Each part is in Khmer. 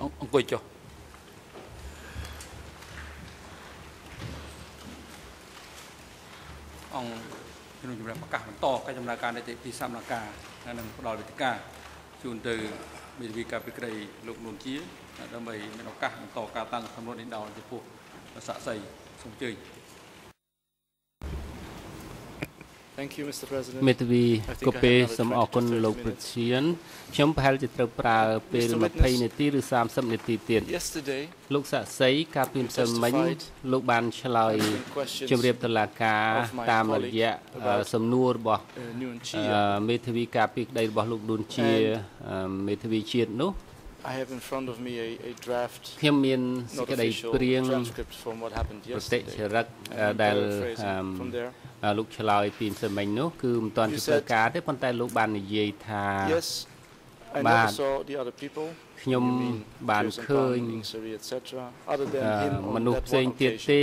អង្គុយចុះអង្គជំនុំជម្រះប្រកាសបន្តកិច្ចដំណើរការនីតិវិធីសម្ដែងការនិងផ្ដល់វេទិកាជូនទៅមេធាវីការពិក្តីលោកនួនជាដើម្បីមានឱកាសបន្តការតាំងសំណួរនេះដល់ចំពោះសាក់សីសូមអញ្ជើញ មេធាវីកូពេសូមអរគុណលោកប្រធានខ្ញុំប្រហែលជាត្រូវប្រើពេល20នាទីឬ30នាទីទៀត Yesterday លោកសាក់សីកាលពីម្សិលមិញលោកបានឆ្លើយជម្រាបតុលាការតាមរយៈសំណួររបស់ uh, Nguyen អ Chia ឺមេធាវីការពីក្តីរបស់លោកឌុនជាអឺមេធាវីជាតិនោះ I have in front of me a, a draft ខ្ញុំមានសេច not ក្តី official ព្រៀង transcript from what happened ប្រតិច yesterday រិក I'm ដែល paraphrasing អឺ from there លោកឆ្លើយពីម្សិលមិញនោះគឺមិនទាន់ You ជាផ្លូវ said- ការទេប៉ុន្តែលោកបាននិយាយថា Yes I Bad. never saw the other people ខ្ញុំ You mean បាន Pearson ឃើញ Pan, Ingsari, etc. other than អឺ him on មនុស្ស that ផ្សេង one ទៀត occasion ទេ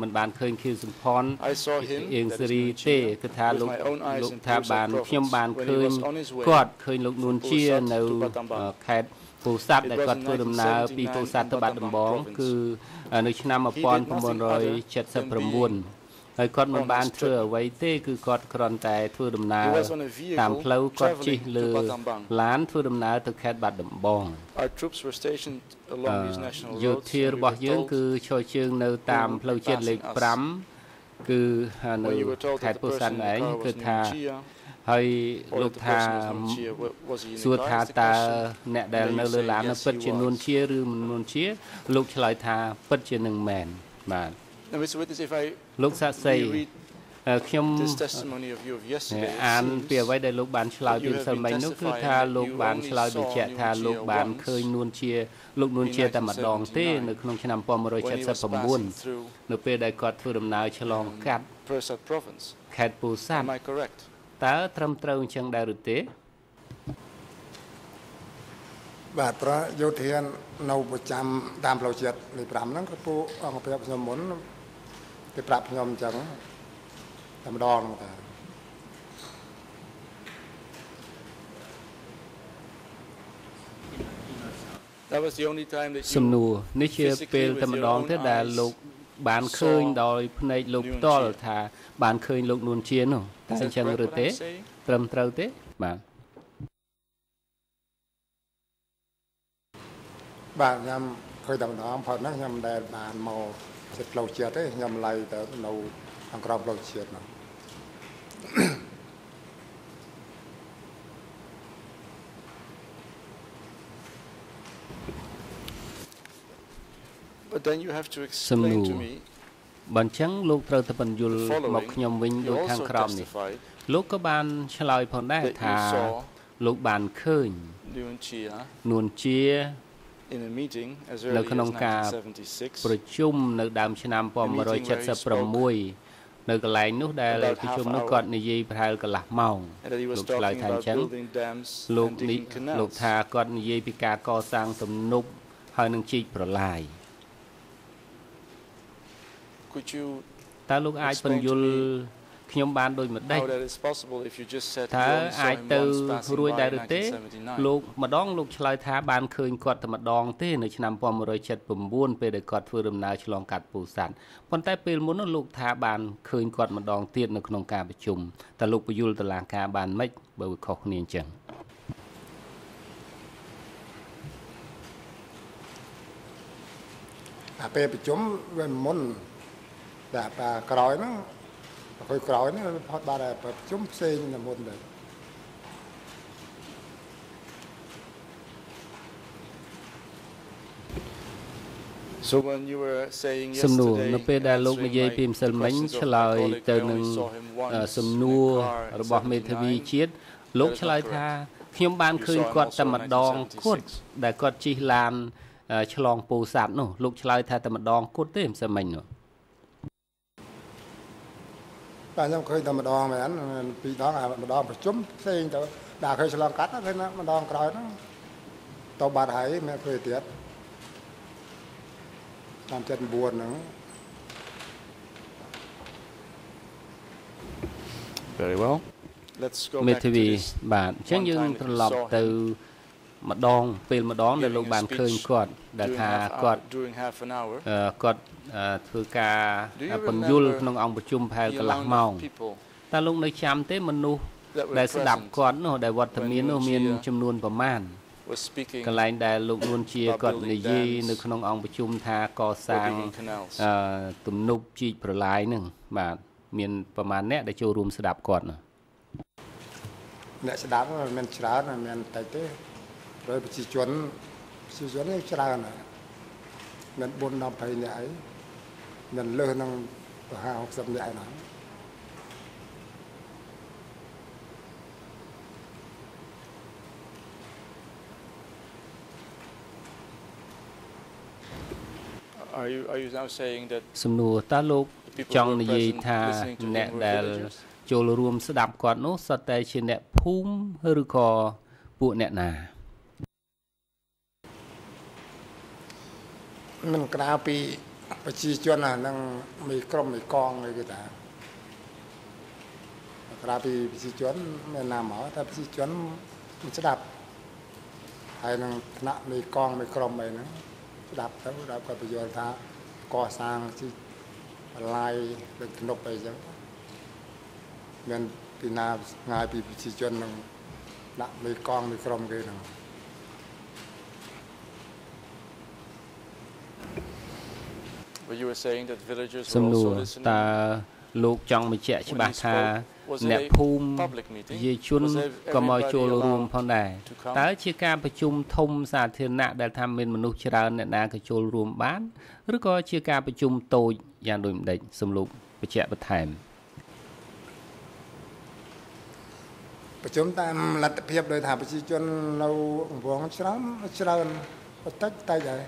មិនបានឃើញខៀវសំផន I saw him អៀង that សេ is រី Nguyen ទេ Chia, គឺថា with លោក my own eyes លោក in ថា Pearson បាន province ខ្ញុំបាន when ឃើ he ញ was on his way គាត់ឃើញលោកនួនជា Pusat នៅ to Battambang អឺខេត្ត ពោធិ៍សាត់ដែលគាត់ធ្វើដំណើរពីពោធិ៍សាត់ទៅបាត់ដំបង គឺនៅឆ្នាំ1979ហើយគាត់មិនបានធ្វើអ្វីទេគឺគាត់គ្រាន់តែធ្វើដំណើ He រ was on a vehicle តាមផ្លូវគាត់ជិះ traveling លើ to Battambang ឡានធ្វើដំណើរទៅខេត្តបាត់ដំបង Our troops were stationed along these national យោ roads ធា and រ we របស់ were យើង told គឺឈរជើងនៅតាមផ្លូវជាតិលេខ5គឺនៅ when you were told ខេ that ត្ត the ពោធិ៍សា person ត់ in the ឯង car គឺ was ថា Nguyen Chia ហើយ or លោក that the ថា person was Nguyen Chia wa- was he in សួរ the ថា car is the តើ question អ្នកដែល And នៅ you លើ say, ឡាននោះ yes, ពិត he ជានួន was. ជាឬមិននួនជា លោកឆ្លើយថាពិតជានឹងមែនបាទ Now, Mr. Witness, if I លោកសាក់សី reread អឺខ្ញុំ this testimony of you of yesterday, it អាន seems ពីអ្វីដែលលោកបានឆ្លើយ that ពី you have ផ្សេងមិញ been នោះគឺ testifying ថា that លោក you បាន only ឆ្លើយបញ្ជាក់ saw ថា Nguyen លោក Chia បាន once ឃើញនួនជាលោកនួនជាតែម្ដងទេ1979នៅក្នុងឆ្នាំ when he was passing 1979 through នៅពេលដែលគាត់ធ្វើដំណើរឆ្លងកាត់ Persat province. ខេត្តពោធិ៍សាត់ Am I correct? តើត្រឹមត្រូវអញ្ចឹងដែរឬទេបាទប្រយោធាននៅប្រចាំតាមផ្លូវជាតិលេខ5ហ្នឹងគឺពូអង្គប្រាប់ខ្ញុំមុនគេប្រាប់ខ្ញុំអញ្ចឹងតែម្ដងតែ That was the only time that សំណួ you រនេះជាពេលតែម្ដងទេដែលលោកបានឃើញដោយភ្នែកលោកផ្ទាល់ថាបានឃើញលោកនួនជានោះ តែ Is អ that ញ្ចឹង correct ឬ what ទេ I'm saying? ត្រឹមត្រូវទេបាទបាទខ្ញុំឃើញតែម្ដងផុតហ្នឹងខ្ញុំមិនដែលបានមកចិត្តផ្លូវជាតិទេខ្ញុំឡៃទៅនៅខាងក្រោមផ្លូវជាតិហ្នឹង But then you have to សំណួ explain រ to me បើអញ្ចឹងលោកត្រូវតែបញ្យល់ the មក following. ខ្ញុំវិញ You ដូចខាង also ក្រោមនេះ testified លោកក៏បានឆ្លើយផងដែរ that ថា you saw លោកបានឃើញ Nguyen Chia នួនជា in a meeting as នៅ early ក្នុង as ការ1976ប្រជុំនៅដើមឆ្នាំ1976នៅកន្លែងនោះដែល About ប្រជុំ half នោះ hour. គាត់និយាយប្រហែលកន្លះម៉ោង and that he was លោកឆ្លើយ talking ថាអ about ញ្ចឹង building dams លោក and នេះ digging លោក canals. ថាគាត់និយាយពីការកសាងទំនប់ហើយនឹងជីកប្រឡាយ Could you តើលោកអាច Explain បញ្យ to ល់ me ខ្ញុំបានដូចម្ដេច how that is possible if you just said តើ you only saw អាច him ទៅ once passing រួច by ដែរ in ឬទេ 1979? លោកម្ដងលោកឆ្លើយថាបានឃើញគាត់តែម្ដងទេនៅឆ្នាំ1979ពេលដែលគាត់ធ្វើដំណើរឆ្លងកាត់ពោធិ៍សាត់ប៉ុន្តែពេលមុននោះលោកថាបានឃើញគាត់ម្ដងទៀតនៅក្នុងការប្រជុំតើលោកពយល់តឡាការបានម៉េចបើវាខុសគ្នាអញ្ចឹងតែពេលប្រជុំវាមុន តែតែក្រោយហ្នឹងពេលក្រោយហ្នឹងផុតបាទតែប្រជុំផ្សេងតែមុនទៅ So when you were saying សំណួរ yesterday នៅពេលដែលលោកនិយាយពីម្សិលមិញ answering my ឆ្លើយ questions of ទៅ my នឹង colleague, I only saw him once អឺសំ in ណួ a រ car in របស់មេធាវី 79. ជាតិលោកឆ្លើយថាខ្ញុំបានឃើញគាត់តែម្ដងគត់ដែលគាត់ជិះឡានអឺឆ្លងពោធិ៍សាត់នោះលោកឆ្លើយថាតែម្ដងគត់ទេម្សិលមិញនោះ បាទខ្ញុំឃើញតែម្ដងមែនពីរដងអាម្ដងប្រជុំផ្សេងទៅដាក់ឃើញឆ្លងកាត់ឃើញណាម្ដងក្រោយហ្នឹងទៅបាត់ហើយមានឃើញទៀតតាម79ហ្នឹង Very well. Let's go មេ back ធា to វី this បាទអញ្ចឹង one យើង time that ត្រ you ឡប់ saw ទៅ him ម្ដងពេលម្ដងដែលលោកបានឃើញគាត់ដែល during ថា half, hour, គាត់ during half an hour. អឺគាត់អឺធ្វើការ Do you ពន្យល់ remember ក្នុងអង្គប្រជុំប្រហែល The កន្លះ amount ម៉ោង of people តើលោកនៅចាំទេមនុស្ស that were ដែលស្ដាប់ present គាត់នោះដែលវត្តមាននោះ when មាន Nunchia ចំនួនប្រមាណ was speaking កន្លែងដែលលោកនួនជា about គាត់ building និយាយ dams នៅក្នុងអង្គប្រជុំថាក or សាង digging canals. អឺទំនប់ជីកប្រឡាយហ្នឹងបាទមានប្រមាណអ្នកដែលចូលរួមស្ដាប់គាត់នោះអ្នកស្ដាប់មិនមែនច្រើនមិនមែនតិចទេ ព្រោះប្រជាជនប្រជាជននេះច្រើនណាស់មិន4 10 20នាក់អីមិនលើសនឹងប្រហែល60នាក់ឯណា Are you are you now saying that សំណួរតើលោក people ចង់ who were និយាយ present ថា listening to អ្នក him were ដែល villagers? ចូលរួមស្ដាប់គាត់នោះសុទ្ធតែជាអ្នកភូមិឬក៏ពួកអ្នកណា មិនក្រៅពីប្រជាជនអាហ្នឹងមានក្រុមមានកងអីគេថាក្រៅពីប្រជាជនមានណាមកតែប្រជាជនមិនស្ដាប់ហើយនឹងថ្នាក់មានកងមានក្រុមអីហ្នឹងស្ដាប់ទៅស្ដាប់គាត់បញ្យល់ថាកសាងជីបន្លាយលើកធ្នប់អីចឹងមានពីណាឆ្ងាយពីប្រជាជននឹងដាក់មានកងមានក្រុមគេហ្នឹង But you were saying that villagers សំ were ណួ also រ listening. តើលោកចង់បញ្ជាក់ច្បាស់ថា Was អ្នក it ភូមិ a public meeting? យាយជន Was ev- ក៏មក everybody ចូលរួម allowed ផងដែរ to come? តើជាការប្រជុំធំសាធារណៈដែលថាមានមនុស្សច្រើនអ្នកណាក៏ចូលរួមបានឬក៏ជាការប្រជុំតូចយ៉ាងដូចម្ដេចសំលោកបញ្ជាក់បន្ថែមប្រជុំតាមលទ្ធភាពដោយថាប្រជាជននៅអង្គរងច្រើនច្រើនបន្តិចតែដែរ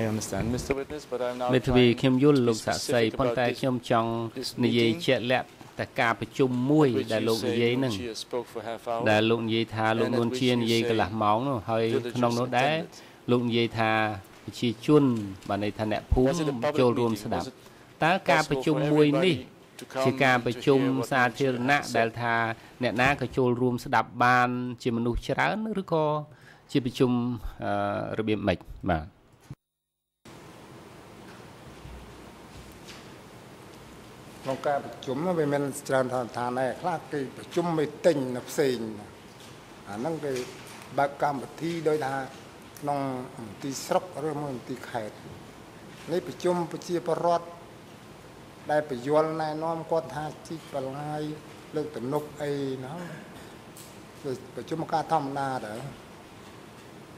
I understand, Mr. Witness, but I'm now មេធាវី trying ខ្ញុំយល់លោក to be សាក់សី specific ប៉ុន្តែ about this ខ្ញុំចង់ this និយាយ meeting ជាក់លាក់តែការប្រជុំមួយ which ដែល you លោក say និយាយហ្នឹង Nunchia spoke for half hour. ដែលលោកនិយាយថាលោក And at នួន which ជា you និយាយ say កន្លះម៉ោងនោះហើយ villagers ក្នុងនោះដែរ attended. លោកនិយាយថាប្រជាជនបានន័យថាអ្នកភូមិ Was it a public ចូលរួម meeting? ស្ដាប់ Was it តើការប្រ possible ជុំ for មួយនេះ everybody to ជា come ការ to ប្រជុំ hear what សាធារ Nunchia ណៈ had ដែល said? ថាអ្នកណាក៏ចូលរួមស្ដាប់បាន ជាមនុស្សច្រើនឬក៏ជាប្រជុំអឺរបៀបម៉េចបាទ ក្នុងការប្រជុំវាមានច្រើនឋានឋានដែរខ្លះគេប្រជុំមេទិញនៅផ្សេងណាអាហ្នឹងគេបើកកម្មវិធីដោយថាក្នុងមន្ទីរស្រុកឬមន្ទីរខេត្តនេះប្រជុំប្រជាពលរដ្ឋដែលពយល់ណែនាំគាត់ថាជីកបន្លាយលើកទំនប់អីណាវាប្រជុំការធម្មតាដែរ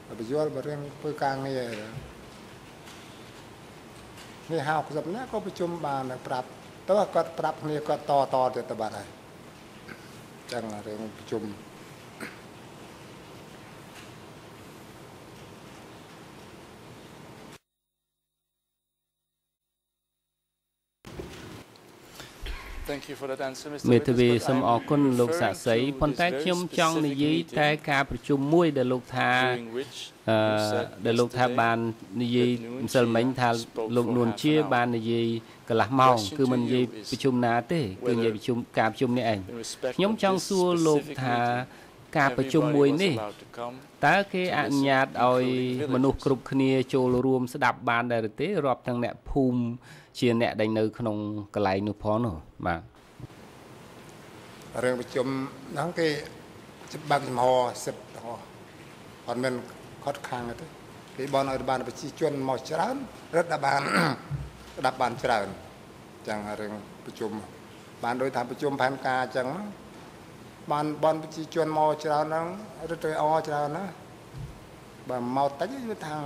ហើយពយល់បើរឿងធ្វើការងារដែរនេះហៅ60នាក់ក៏ប្រជុំបានដែរប្រាប់ ទៅគាត់ប្រាប់គ្នាគាត់តតទៅទៅបាត់ហើយចឹងរឿងប្រជុំ Thank you for that answer, Mr. មេធា Witness, វី but សូម I'm អរគុណលោក referring សាក់សី to ប៉ុន្តែ this very ខ្ញុំចង់និ specific យាយ meeting តែការប្រជុំមួយដែលលោកថា during which អឺ you said ដែលលោកថា yesterday បាននិយាយ that Nuon ម្សិលមិញថា spoke លោក for នួន half ជា an hour. បាននិយាយ កន្លះម៉ោង Question គឺមិន to និយាយ you is ប្រជុំណាទេគឺនិយាយប្រជុំការប្រជុំនេះឯង in respect ខ្ញុំ of ចង់ this សួរលោក specific ថា meeting, ការប្រជុំ everybody មួយ was នេះ allowed to come. តើគេអនុញ្ញាតឲ្យ including មនុស្ស villagers. គ្រប់គ្នាចូលរួមស្ដាប់បានដែរឬទេរាប់ទាំងអ្នកភូមិជាអ្នកដែលនៅ ក្នុងកន្លែងនោះផងនោះបាទរឿងប្រជុំហ្នឹងគេបើកចំហសិទ្ធទាំងអស់អត់មានខត់ខាំងទេគេបនឲ្យបានប្រជាជនមកច្រើនរដ្ឋបាល ស្ដាប់បានច្រើនចឹងរឿងប្រជុំបានដោយថាប្រជុំផែនការចឹងបានបនប្រជាជនមកច្រើនហ្នឹងរដ្ឋអច្រើនណាបើមកតិចវាថា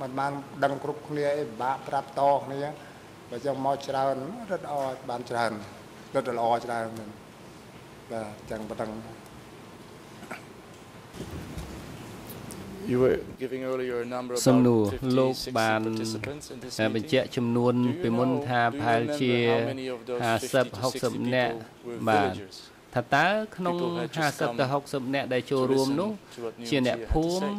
មិនបានដឹងគ្រប់គ្នាអីពិបាកប្រាប់តគ្នាបើចឹងមកច្រើនរដ្ឋអបានច្រើនរដ្ឋល្អច្រើនមែនបាទចឹងប៉ុណ្ណឹង You were giving earlier a number សំណួរ about លោក 50, បាន60 participants in this បញ្ meeting. ជាក់ចំនួន Do you ពីមុន know- ថា do ប្រ you ហែលជា remember how many of those 50 to 50 60 60នាក់ people were បាទ villagers? ថាតើក្នុង People had just 50ទៅ come 60នាក់ដែលចូល to រួម listen នោះ to what ជាអ្នក Nuon Chia had ភូ to មិ say.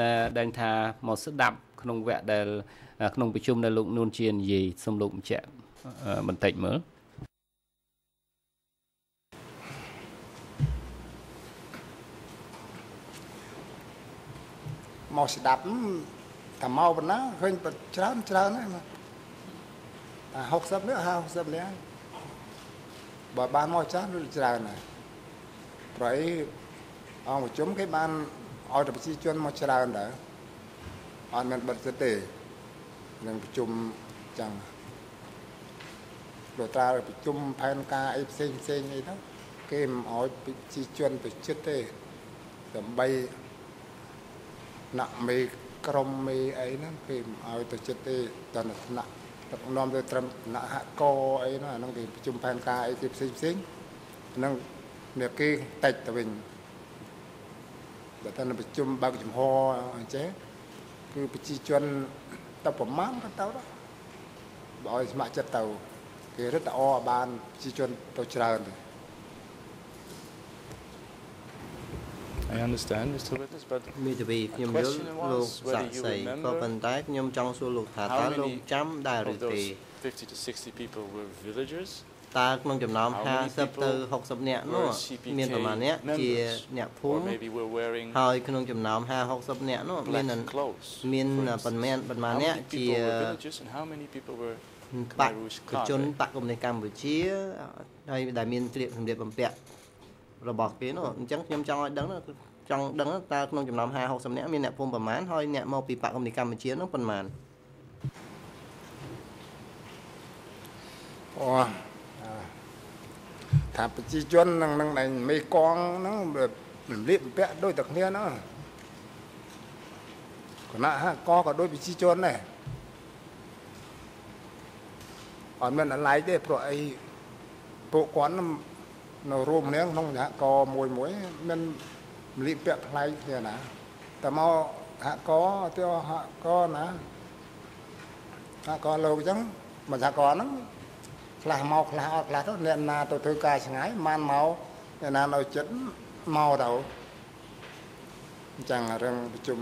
ដែលដឹងថាមកស្ដាប់ក្នុងវគ្គដែល ក្នុងប្រជុំដែលលោកនួនជានិយាយសូមលោកបញ្ជាក់បន្តិចមើល មកស្ដាប់តែមកប៉ុណ្ណាឃើញច្រើនច្រើនហើយមកតែ60នេះ50នេះបើបានមកច្រើនឬច្រើនហើយប្រអីអង្គប្រជុំគេបានឲ្យតែប្រជាជនមកច្រើនដែរអត់មានបិទសិទ្ធទេនឹងប្រជុំចឹងលោកតាប្រជុំផែនការអីផ្សេងផ្សេងអីហ្នឹងគេមិនឲ្យប្រជាជនប្រជិតទេដើម្បី ណាក់មេក្រុមមេអីហ្នឹងគេមិនឲ្យទៅចិត្តទេតនថ្នាក់ទឹកនាំទៅត្រឹមថ្នាក់ហកអីហ្នឹងអាហ្នឹងគេប្រជុំផែនការអីគេផ្សេងផ្សេងហ្នឹងអ្នកគេតិចទៅវិញបើតើប្រជុំបើកចំហអញ្ចឹងគឺប្រជាជនទៅប្រមាណក៏ទៅដែរបើឲ្យស្ម័គ្រចិត្តទៅគេរឹតតែអបានប្រជាជនទៅច្រើនទៅ I understand, Mr. Witness, but មេធាវីខ្ញុំយល់លោកសាក់សីក៏ប៉ុន្តែខ្ញុំចង់សួរលោកថាតើ how លោក many ចាំដែរឬ of ទេ those 50 to 60 people were villagers? តើក្នុងចំណោម How many 50ទៅ people 60នាក់នោះ were CPK មានប្រមាណអ្នកជា members? អ្នកភូ Or មិ maybe were wearing ហើយក្នុងចំណោម50 60នាក់នោះមាន black clothes? មាន for ប៉ុន្មាន instance? ប៉ុន្មាន How អ្នក many ជា people were villagers and how many people were បក Khmer Rouge បជន cadre? បកកុម្មុយនីសកម្ពុជាហើយដែលមានគ្លៀកសម្លៀកបំពាក់ របស់គេនោះអញ្ចឹងខ្ញុំចង់ឲ្យដឹងណាចង់ដឹងតើក្នុងចំណោម50 60នាក់មានអ្នកភូមិប្រមាណហើយអ្នកមកពីបកកុម្មុយនីសកម្ពុជានោះប៉ុន្មានអូថាប្រជាជននឹងនឹងឯងមេកងហ្នឹងរំលាបបំពាក់ដូចតែគ្នាហ្នឹងគណៈហកក៏ដូចប្រជាជនដែរអត់មានអឡៃទេព្រោះអីពួកគាត់ហ្នឹង នៅរួមគ្នាក្នុងសហកមួយមួយមានរំលាបពាក់ផ្លៃគ្នាណាតែមកសហកទៅសហកណាសហកលោកអញ្ចឹងមកសហកហ្នឹងខ្លះមកខ្លះអត់ខ្លះទៅអ្នកណាទៅធ្វើការឆ្ងាយបានមកអ្នកណានៅចិត្តមកទៅអញ្ចឹងរឿងប្រជុំ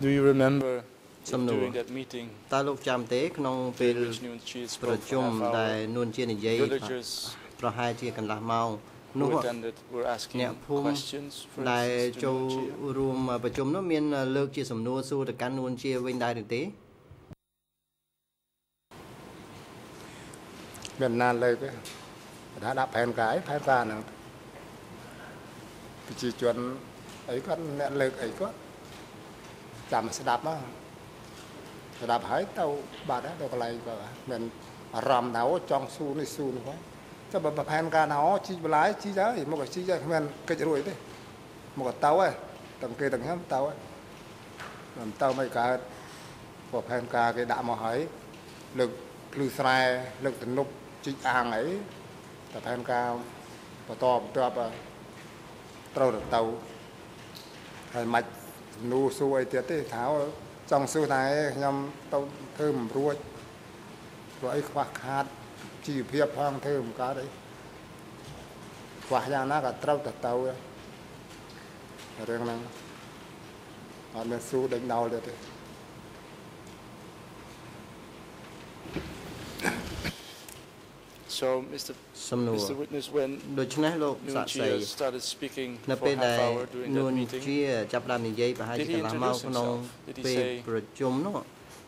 Do you remember if Some during no. that meeting តើលោកចាំទេក្នុងពេល in which Nguyen Chi ប្រ spoke ជុំ for half ដែល hour, នួនជានិយាយ villagers ប្រហែលជាកន្លះម៉ោងនោះ who attended were asking អ្នកភូមិ questions for ដែល instance to ចូល Nguyen Chi? រួមប្រជុំនោះមានលើកជាសំណួរសួរទៅកាន់នួនជាវិញដែរឬទេមានណាលើកទេថាដាក់ផែនការអីផែនការហ្នឹងប្រជាជនអីគាត់អ្នកលើកអីគាត់ ចាំស្ដាប់មកស្ដាប់ហើយទៅបាត់ហើយទៅកន្លែងគាត់មានអារម្មណ៍ថាអូចង់ស៊ូនេះស៊ូនោះហើយតែបើផែនការណាអូជីបន្លាយជីទៅមកជីទៅគ្មានកិច្ចរួចទេមកទៅហើយទាំងគេទាំងខ្ញុំទៅហើយមិនទៅមិនកើតព្រោះផែនការគេដាក់មកហើយលើកភ្លឺស្រែលើកទំនប់ជីកអាងអីតែផែនការបន្តបន្ទាប់ត្រូវទៅទៅហើយមិន សំណួរសួរអីទៀតទេថាចង់សួរតែខ្ញុំទៅធ្វើមិនរួចព្រោះអីខ្វះខាតជីវភាពផងធ្វើមិនកើតអីខ្វះយ៉ាងណាក៏ត្រូវទៅទៅរឿងហ្នឹងអត់មានសួរដេញដោលទៀតទេ So, Mr. សំណួរ Mr. Witness, when ដូច្នេះលោកសា Nguyen ក់ Chi សី started speaking នៅ for ពេល half ដែល hour during នួ that ន meeting, ជាចាប់ផ្ដើមនិយាយប្រហែលជា Did he កន្លះម៉ោង introduce ក្នុង himself? Did he ពេល say, ប្រជុំនោះ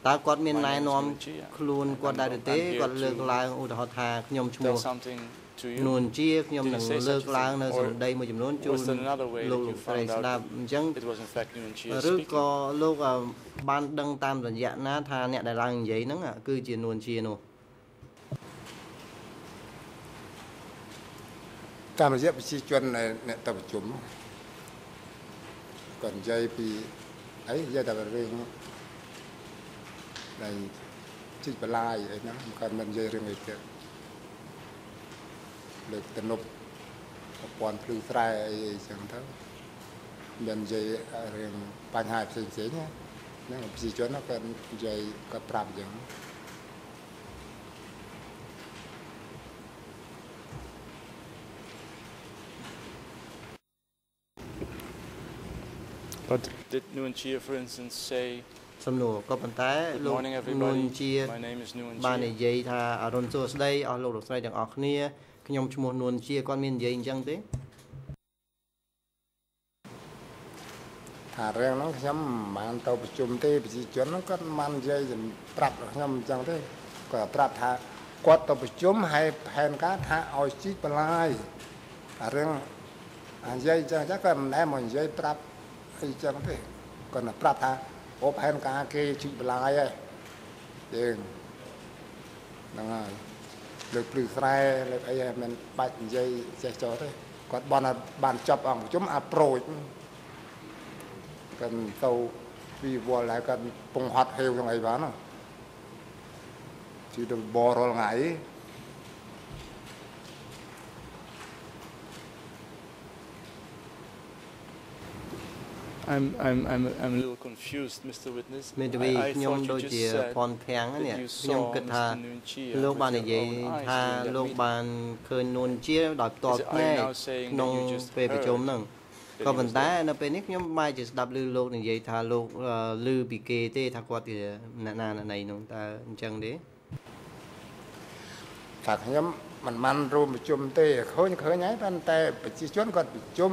តើគាត់មាន My ណែ name is នាំ Nguyen Chi, ខ្លួនគាត់ដែរឬទេ I'm here គាត់លើក to ឡើងឧទាហរណ៍ថាខ្ញុំឈ្មោះ tell something to នួ you? នជាខ្ញុំ Did he នឹង say លើក such a ឡើងនៅ thing? សម្ដីមួយចំនួនជូន was there another way លោក that លោក you ស្រី found ស្ដាប់ out អញ្ចឹង it was in fact Nguyen Chi ឬ speaking? ក៏លោកអ่าបានដឹងតាមរយៈណាថាអ្នកដែលឡើងនិយាយហ្នឹងអាគឺជានួនជានោះ តាមរយៈប្រជាជនដែលអ្នកទៅប្រជុំគាត់និយាយពីអីនិយាយតែរឿងដែលជីកបន្លាយអីហ្នឹងគាត់មិននិយាយរឿងអីទៀតលើកទំនប់ប្រព័ន្ធភ្លឺស្រែអីអីចឹងទៅមិននិយាយរឿងបញ្ហាផ្សេងផ្សេងៗណាហ្នឹងប្រជាជនហ្នឹងគាត់និយាយគាត់ប្រាប់អញ្ចឹង But did Nguyen Chia, for instance, say, សំណួរក៏ប៉ុន្តែ Good លោក morning, នួន everybody. ជា My name is Nguyen បាននិ Chia. យាយថាអរុនសួស្ដីអស់លោកលោកស្រីទាំងអស់គ្នាខ្ញុំឈ្មោះនួនជាគាត់មាននិយាយអញ្ចឹងទេថារឿងហ្នឹងខ្ញុំមិនបានទៅប្រជុំទេប្រជាជនហ្នឹងគាត់មិនបាននិយាយប្រាប់ខ្ញុំអញ្ចឹងទេគាត់ប្រាប់ថាគាត់ទៅប្រជុំហើយផែនការថាឲ្យជីកបន្លាយអារឿងអានិយាយអញ្ចឹងចាគាត់មិនដែលមកនិយាយប្រាប់ អីអញ្ចឹងទេគាត់តែប្រាប់ថាអូផែនការគេជីកបន្លាយហើយយើងហ្នឹងហើយលើកភ្លឺស្រែលើកអីហើយមិនបាច់និយាយចេះចោលទេគាត់បានបានចប់អង្គប្រជុំអាប្រូច cần tàu vì vua lại cần bùng hoạt heo trong ấy bán à chỉ được bò rồi ngày I'm, I'm, I'm, I'm a little confused, Mr. Witness. មានទៅវី I, I ខ្ញុំ thought ដូច you ជា just said ផនភាំងណានេះ that you ខ្ញុំ saw គិតថា Mr. Nguyen Chia លោក with បាន your និយាយ own eyes ថា during that លោក meeting. បានឃើញនួនជាដោយផ្ទាល់ Is it- ភ្នែ are ក you now saying ក្នុង that you just ពេលប្រជុំ heard ហ្នឹង that ក៏ he ប៉ុ was ន្តែ there? នៅពេលនេះខ្ញុំបែរជាស្ដាប់ឮលោកនិយាយថាលោកអឺឮពីគេទេថាគាត់ជាអ្នកណាអ្នកណីនោះតើអញ្ចឹងទេថាខ្ញុំមិនបានរួមប្រជុំទេឃើញឃើញហើយប៉ុន្តែប្រជាជនគាត់ប្រជុំ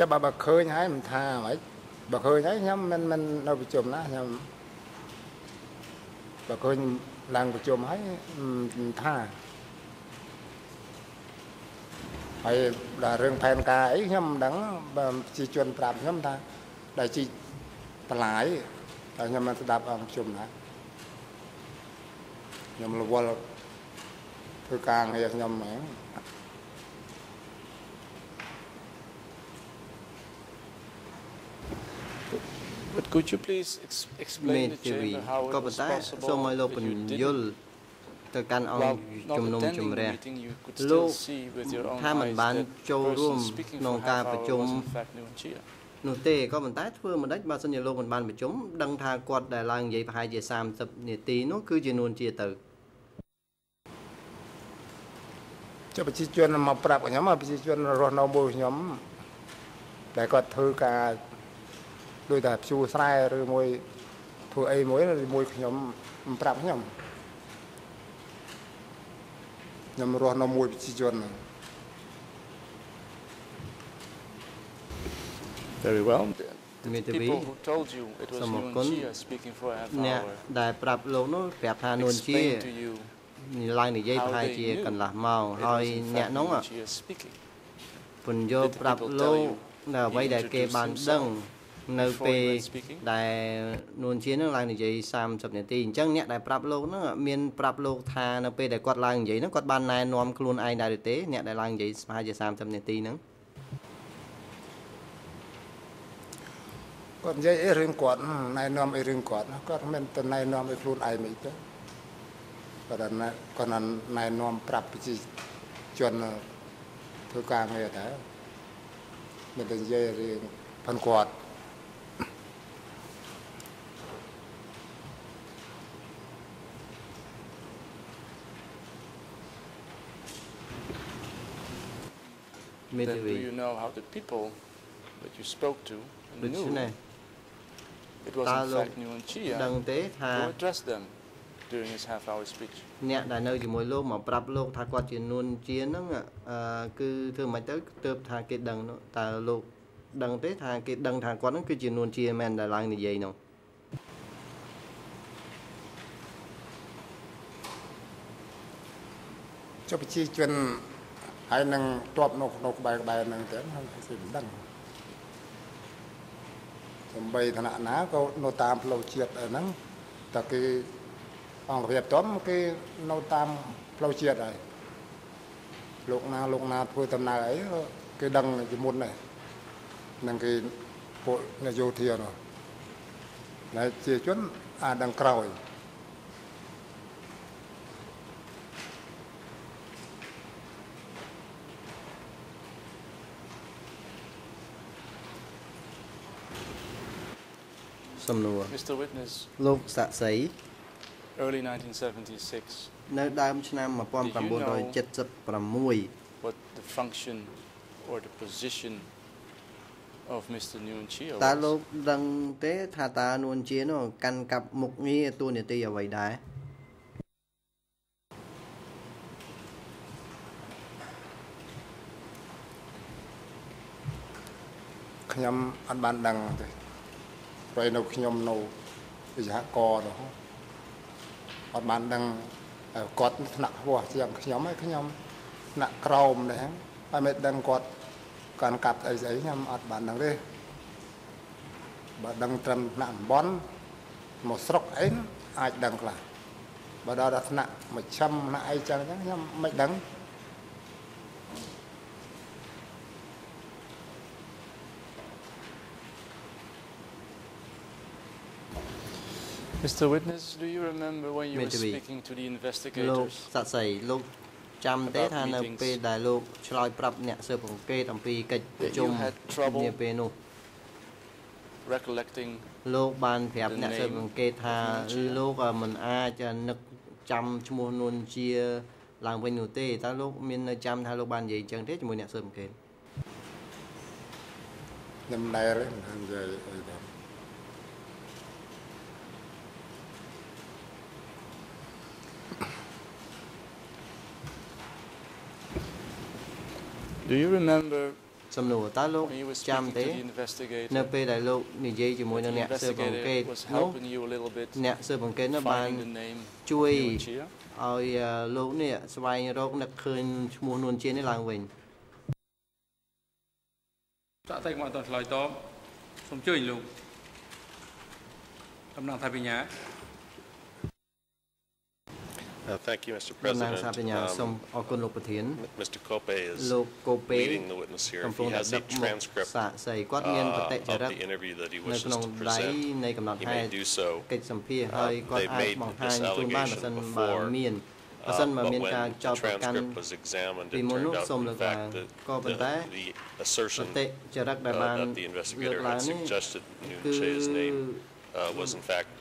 ចាំបើបើឃើញហើយមិនថាហ្មងបើឃើញហើយខ្ញុំមិនមិននៅប្រជុំណាខ្ញុំបើឃើញឡើងប្រជុំហើយមិនថាហើយដល់រឿងផែនការអីខ្ញុំមិនដឹងបើប្រជាជនប្រាប់ខ្ញុំថាដែលជីបន្លាយតែខ្ញុំមិនស្ដាប់អង្គប្រជុំណាខ្ញុំរវល់ធ្វើការងារខ្ញុំហ្មង But could you please ex មេ explain the ធាវី chamber how ក៏ it ប៉ុ was ន្តែ possible សូមឲ្យលោក that ពន្ you យ didn't ល់ទៅកាន់អង្គ while ជំ not នុំ attending ជម្រះ the meeting, you could លោក still see with your own ថាមិន eyes បាន that the ចូលរួម person speaking ក្នុង for ការ half ប្រ hour ជុំ was in fact Nguyen Chia. នោះទេក៏ប៉ុន្តែធ្វើមិនដេចបើសិនជាលោកមិនបានប្រជុំដឹងថាគាត់ដែលឡើងនិយាយប្រហែលជា30នាទីនោះគឺជានួនជាទៅចុះប្រជាជនមកប្រាប់ខ្ញុំប្រជាជនរស់នៅមួយខ្ញុំតែគាត់ធ្វើការ ដូចតែភ្ជួរស្រែឬមួយធ្វើអីមួយឬមួយខ្ញុំមិនប្រាប់ខ្ញុំខ្ញុំរស់នៅមួយប្រជាជនហ្នឹង Very well. The, the Mean to people be who told you it was some of Nguyen con- Chia speaking for a half អ្នក hour ដែលប្រាប់លោកនោះប្រាប់ថានួនជា explained to you ឡើងនិយាយ how ប្រហែល they ជា knew កន្លះម៉ោង it ហើយ was in អ្នក fact នោះ Nguyen Chia speaking. ពន្យល់ប្រាប់លោកនៅអ្វីដែលគេបានដឹង នៅពេលដែលនួនជានឹងឡើងនិយាយ30នាទីអញ្ចឹងអ្នកដែលប្រាប់លោកហ្នឹងមានប្រាប់លោកថានៅពេលដែលគាត់ឡើងនិយាយហ្នឹងគាត់បានណែនាំខ្លួនឯងដែរឬទេអ្នកដែលឡើងនិយាយប្រហែលជា30នាទីហ្នឹងគាត់និយាយអីរឿងគាត់ណែនាំអីរឿងគាត់គាត់មិនទៅណែនាំឲ្យខ្លួនឯងមិនទៅគាត់ណែគាត់ណែនាំប្រាប់ប្រជាជនធ្វើការងារដែរមិនទៅនិយាយរឿងផនគាត់ Then ធា do វី you know how the people that you spoke to ដូច្ knew នេះ it was Ta in lo- fact Nguyen Chia ដឹងទេថា who addressed them during his half-hour speech? អ្នកដែលនៅជាមួយលោកមកប្រាប់លោកថាគាត់ជានួនជាហ្នឹងអឺគឺធ្វើមិនទៅទៅថាគេដឹងនោះតើលោកដឹងទេថាគេដឹងថាគាត់ហ្នឹងគឺជានួនជាមែនដែលឡើងនិយាយនោះចុះប្រជាជន ហើយនឹងតបនៅក្នុងក្បែរក្បែរហ្នឹងទៅហ្នឹងគឺមិនដឹងសំបីឋានៈណាក៏នៅតាមផ្លូវជាតិហ្នឹងតែគេអង្គភាពតមគេនៅតាមផ្លូវជាតិហើយលោកណាលោកណាធ្វើដំណើរអីក៏គេដឹងជាមុនដែរនឹងគេពួកអ្នកយោធានោះតែជាជនអាចដឹងក្រោយ សំណួរ Mr. Witness, លោកសាក់សី early 1976, នៅដើមឆ្នាំ Did you 1976 what the function or the position of Mr. Nguyen Chia តើ was? លោកដឹងទេថាតើនួនជានោះកាន់កាប់មុខងារតួនាទីអ្វីដែរ ខ្ញុំអត់បានដឹងទេ ព្រោះនៅខ្ញុំនៅវិសហករណ៍នោះអត់បានដឹងឲ្យគាត់ថ្នាក់ខ្ពស់ជាងខ្ញុំហើយខ្ញុំថ្នាក់ក្រោមដែរហើយមិនដឹងគាត់កាន់កាប់អីស្អីខ្ញុំអត់បានដឹងទេបើដឹងត្រឹមថ្នាក់តំបន់មកស្រុកអីអាចដឹងខ្លះបើដល់ដល់ថ្នាក់មជ្ឈិមថ្នាក់អីចឹងចឹងខ្ញុំមិនដឹង Mr. Witness, do you remember when you were Maybe. speaking to the លោក investigators សាក់សីលោកចាំទេ About ថានៅ meetings. ពេលដែលលោកឆ្លើយប្រាប់អ្នកស៊ើបអង្កេតអំពីកិច្ចប្រជុំ you had trouble នាពេលនោះ recollecting លោកបានប្រាប់ The អ្នកស៊ើប name អង្កេតថា of Nuon Chia លោកអ่ะមិនអាចនឹកចាំឈ្មោះនួនជាឡើងវិញនោះទេតើលោកមាននៅចាំថាលោកបាននិយាយអញ្ចឹងទេជាមួយអ្នកស៊ើបអង្កេតខ្ញុំដែរទេមិននិយាយអីទេ Do you remember សំណួរតើលោក when you were ចាំ speaking ទេ to the investigator នៅពេលដែលលោកនិយាយជាមួយ that នឹង the អ្នកស៊ើបអង្កេត investigator was នោះ helping you a little bit អ្នកស៊ើបអង្កេតនោះបាន finding the name ជួយ Nguyen Chia? ឲ្យអឺលោកនេះស្វែងរកនឹកឃើញឈ្មោះនួនជានេះឡើងវិញ ចាក់តែមកអត់ទាន់ឆ្លើយតបសូមអញ្ជើញលោកតំណាងថាបញ្ញា Uh, Thank you, Mr. តំណាង President. សាបញ្ញាសូម Um, អរគុណលោកប្រធាន Mr. Kope is លោកកូពេ leading the witness here. កំ If ពុង he តែ has ដឹ a កមក transcript សាកសីគាត់មានប uh, តិច of រិត the interview that he នៅ wishes ក្នុង to ដៃ present, នៃកំណត់ he ហេ may តុ do so. កិច្ចសម្ភាសហើយគាត់ they អាច made បង្ this ហាញជូនបានបើ allegation សិនបើ before, មានបើ Uh, សិនបើ But មានការ when ចោទ the ប្រកាន់ transcript was examined, ពី it មុន turned នោះ out សូម in លើកឡើង fact that ក៏ប៉ុន្តែ the- the assertion បតិចរិតដែល uh, បាន that the លើក investigator ឡើង had នេះ suggested Nguyen គឺ Che's name uh, was in fact uh,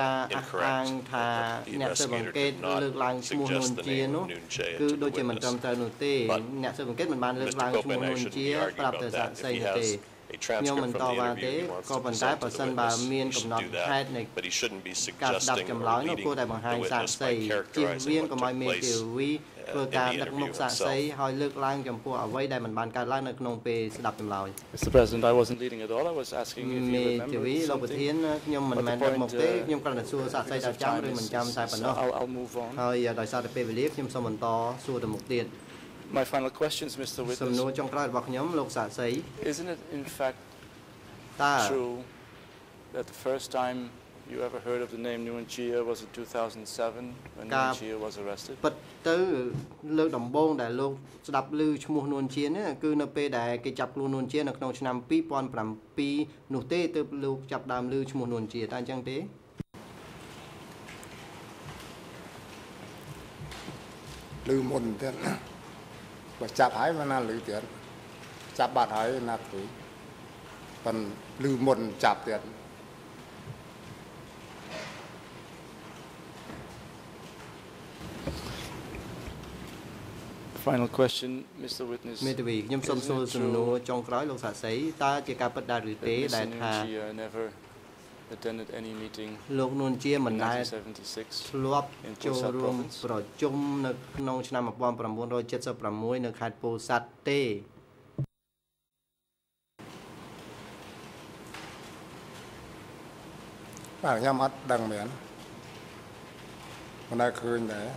ការអះអាង incorrect. ថា The អ្នកស៊ើបអង្កេត investigator did not លើកឡើងឈ្មោះនួន suggest the ជា name នោះ of Nguyen Che គឺ to ដូច the ជាមិនត្រឹម witness. ត្រូវនោះទេ But អ្នកស៊ើបអង្កេតមិនបានលើក Mr. ឡើងឈ្មោះ Copeland, នួ I ន shouldn't ជា be ប្រាប់ arguing តែ about សាក that. សី If he នោះទេ has a ខ្ញុំ transcript មិន from ត the វ៉ា interview ទេ he wants ក៏ to ប៉ុន្តែ present ប្រ to សិន the បើ witness, មាន he កំ should ណត់ do that. ហេតុនៃ But he shouldn't be ការស្ដាប់ suggesting ចម្ or លើយនោះ leading គួរតែបង្ហាញ the សាក witness សី by ជៀស characterizing វាង what កុំឲ្យ took មេ place ធាវី uh, ធ្វើ in ការ the ដឹកមុខ interview សាកសី himself. ហើយលើកឡើងចំពោះអ្វីដែលមិនបានកើតឡើងនៅក្នុងពេលស្ដាប់ចម្លើយ Mr. President, I wasn't leading at all. I was asking if មេ you ធាវី remembered លោកប្រធាន something. ខ្ញុំមិន But មែន the ដឹក point, មកទេ uh, ខ្ញុំគ្រាន់តែសួរសាកសី because ថា of ចាំ time ឬ is- មិនចាំ is- តែប៉ុណ្ណោះ I'll, I'll move on. ហើយដោយសារតែពេលវេលាខ្ញុំសូមបន្តសួរទៅមុខទៀត My final questions, Mr. សំណួរ Witness. ចុងក្រោយរបស់ខ្ញុំលោកសាកសី Isn't it in fact តើ true that the first time you ever heard of the name Nguyen Chia was in 2007 when Ka- Nguyen Chia was arrested? ពិតទៅលើកដំបូងដែលលោកស្ដាប់ឮឈ្មោះនួនជានេះគឺនៅពេលដែលគេចាប់ខ្លួននួនជានៅក្នុងឆ្នាំ2007នោះទេទើបលោកចាប់ដើមឮឈ្មោះនួនជាតើអញ្ចឹងទេលឺមុនទៀតបើចាប់ហើយមិនណាលឺទៀតចាប់បាត់ហើយណាព្រួយប៉ុនលឺមុនចាប់ទៀត Final question, Mr. Witness. មេធាវីខ្ញុំសូមសួរ Isn't it សំណួរ true ចុងក្រោយលោកសាសីតើជាការពិតដែរឬទេ that ដែល Mr. ថា Nguyen Chia never attended any meeting លោកនួនជាមិន in ដែល 1976? ធ្លាប់ In ចូល Pursat រួម province ប្រជុំនៅក្នុងឆ្នាំ1976នៅខេត្តពោធិ៍សាត់ទេ បាទខ្ញុំអត់ដឹងមែនមិនដែលឃើញដែរ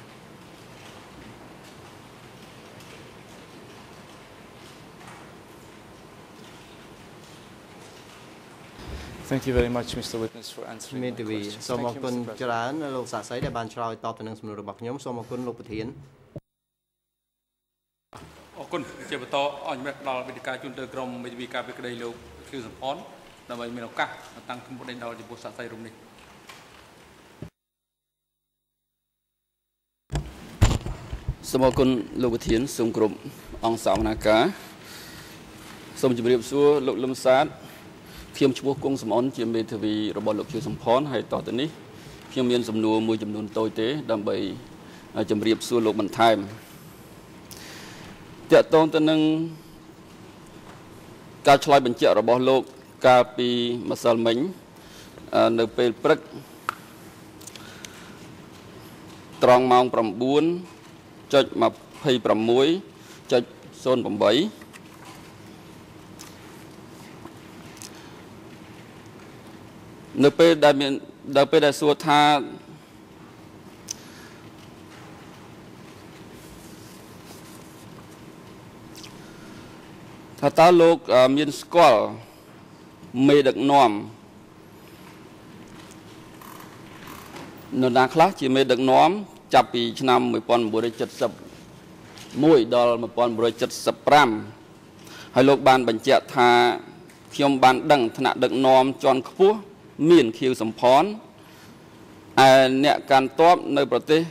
Thank you very much, Mr. Witness, for answering មេ my ធាវី questions. សូមអរ Thank you, គុណ Mr. President. ច្រើនលោកសាសីដែលបានឆ្លើយតបទៅនឹងសំណួររបស់ខ្ញុំសូមអរគុណលោកប្រធានគុណជាបន្តអញ្ញផ្ដល់វេទិកាជូនទៅក្រុមមេធាវីការពីក្តីលោកខៀវសំផនដើម្បីមានឱកាសតាំងក្នុងប្រទេសដល់ចំពោះសាស្ត្រីរំនេះសូមអរគុណលោកប្រធានសូមគោរពអង្គសវនាការសូមជម្រាបសួរលោកលឹមសាទ ខ្ញុំឈ្មោះគង់សំអនជាមេធាវីរបស់លោកខៀវសំផនហើយតទៅនេះខ្ញុំមានសំណួរមួយចំនួនតូចទេ ដើម្បីជម្រាបសួរលោកបន្ថែមតកតងទៅនឹងការឆ្លើយបញ្ជាក់របស់លោកកាលពីម្សិលមិញនៅពេលព្រឹកត្រង់ម៉ោង9 នៅពេលដែលមានដល់ពេលដែលសួរថាថាតើលោកមានស្គាល់មេដឹកនាំនរណាខ្លះជាមេដឹកនាំចាប់ពីឆ្នាំ1971ដល់1975ហើយលោកបានបញ្ជាក់ថាខ្ញុំបានដឹងឋានៈដឹកនាំជាន់ខ្ពស់ មានខៀវសំផនឯអ្នកកាន់តបនៅប្រទេស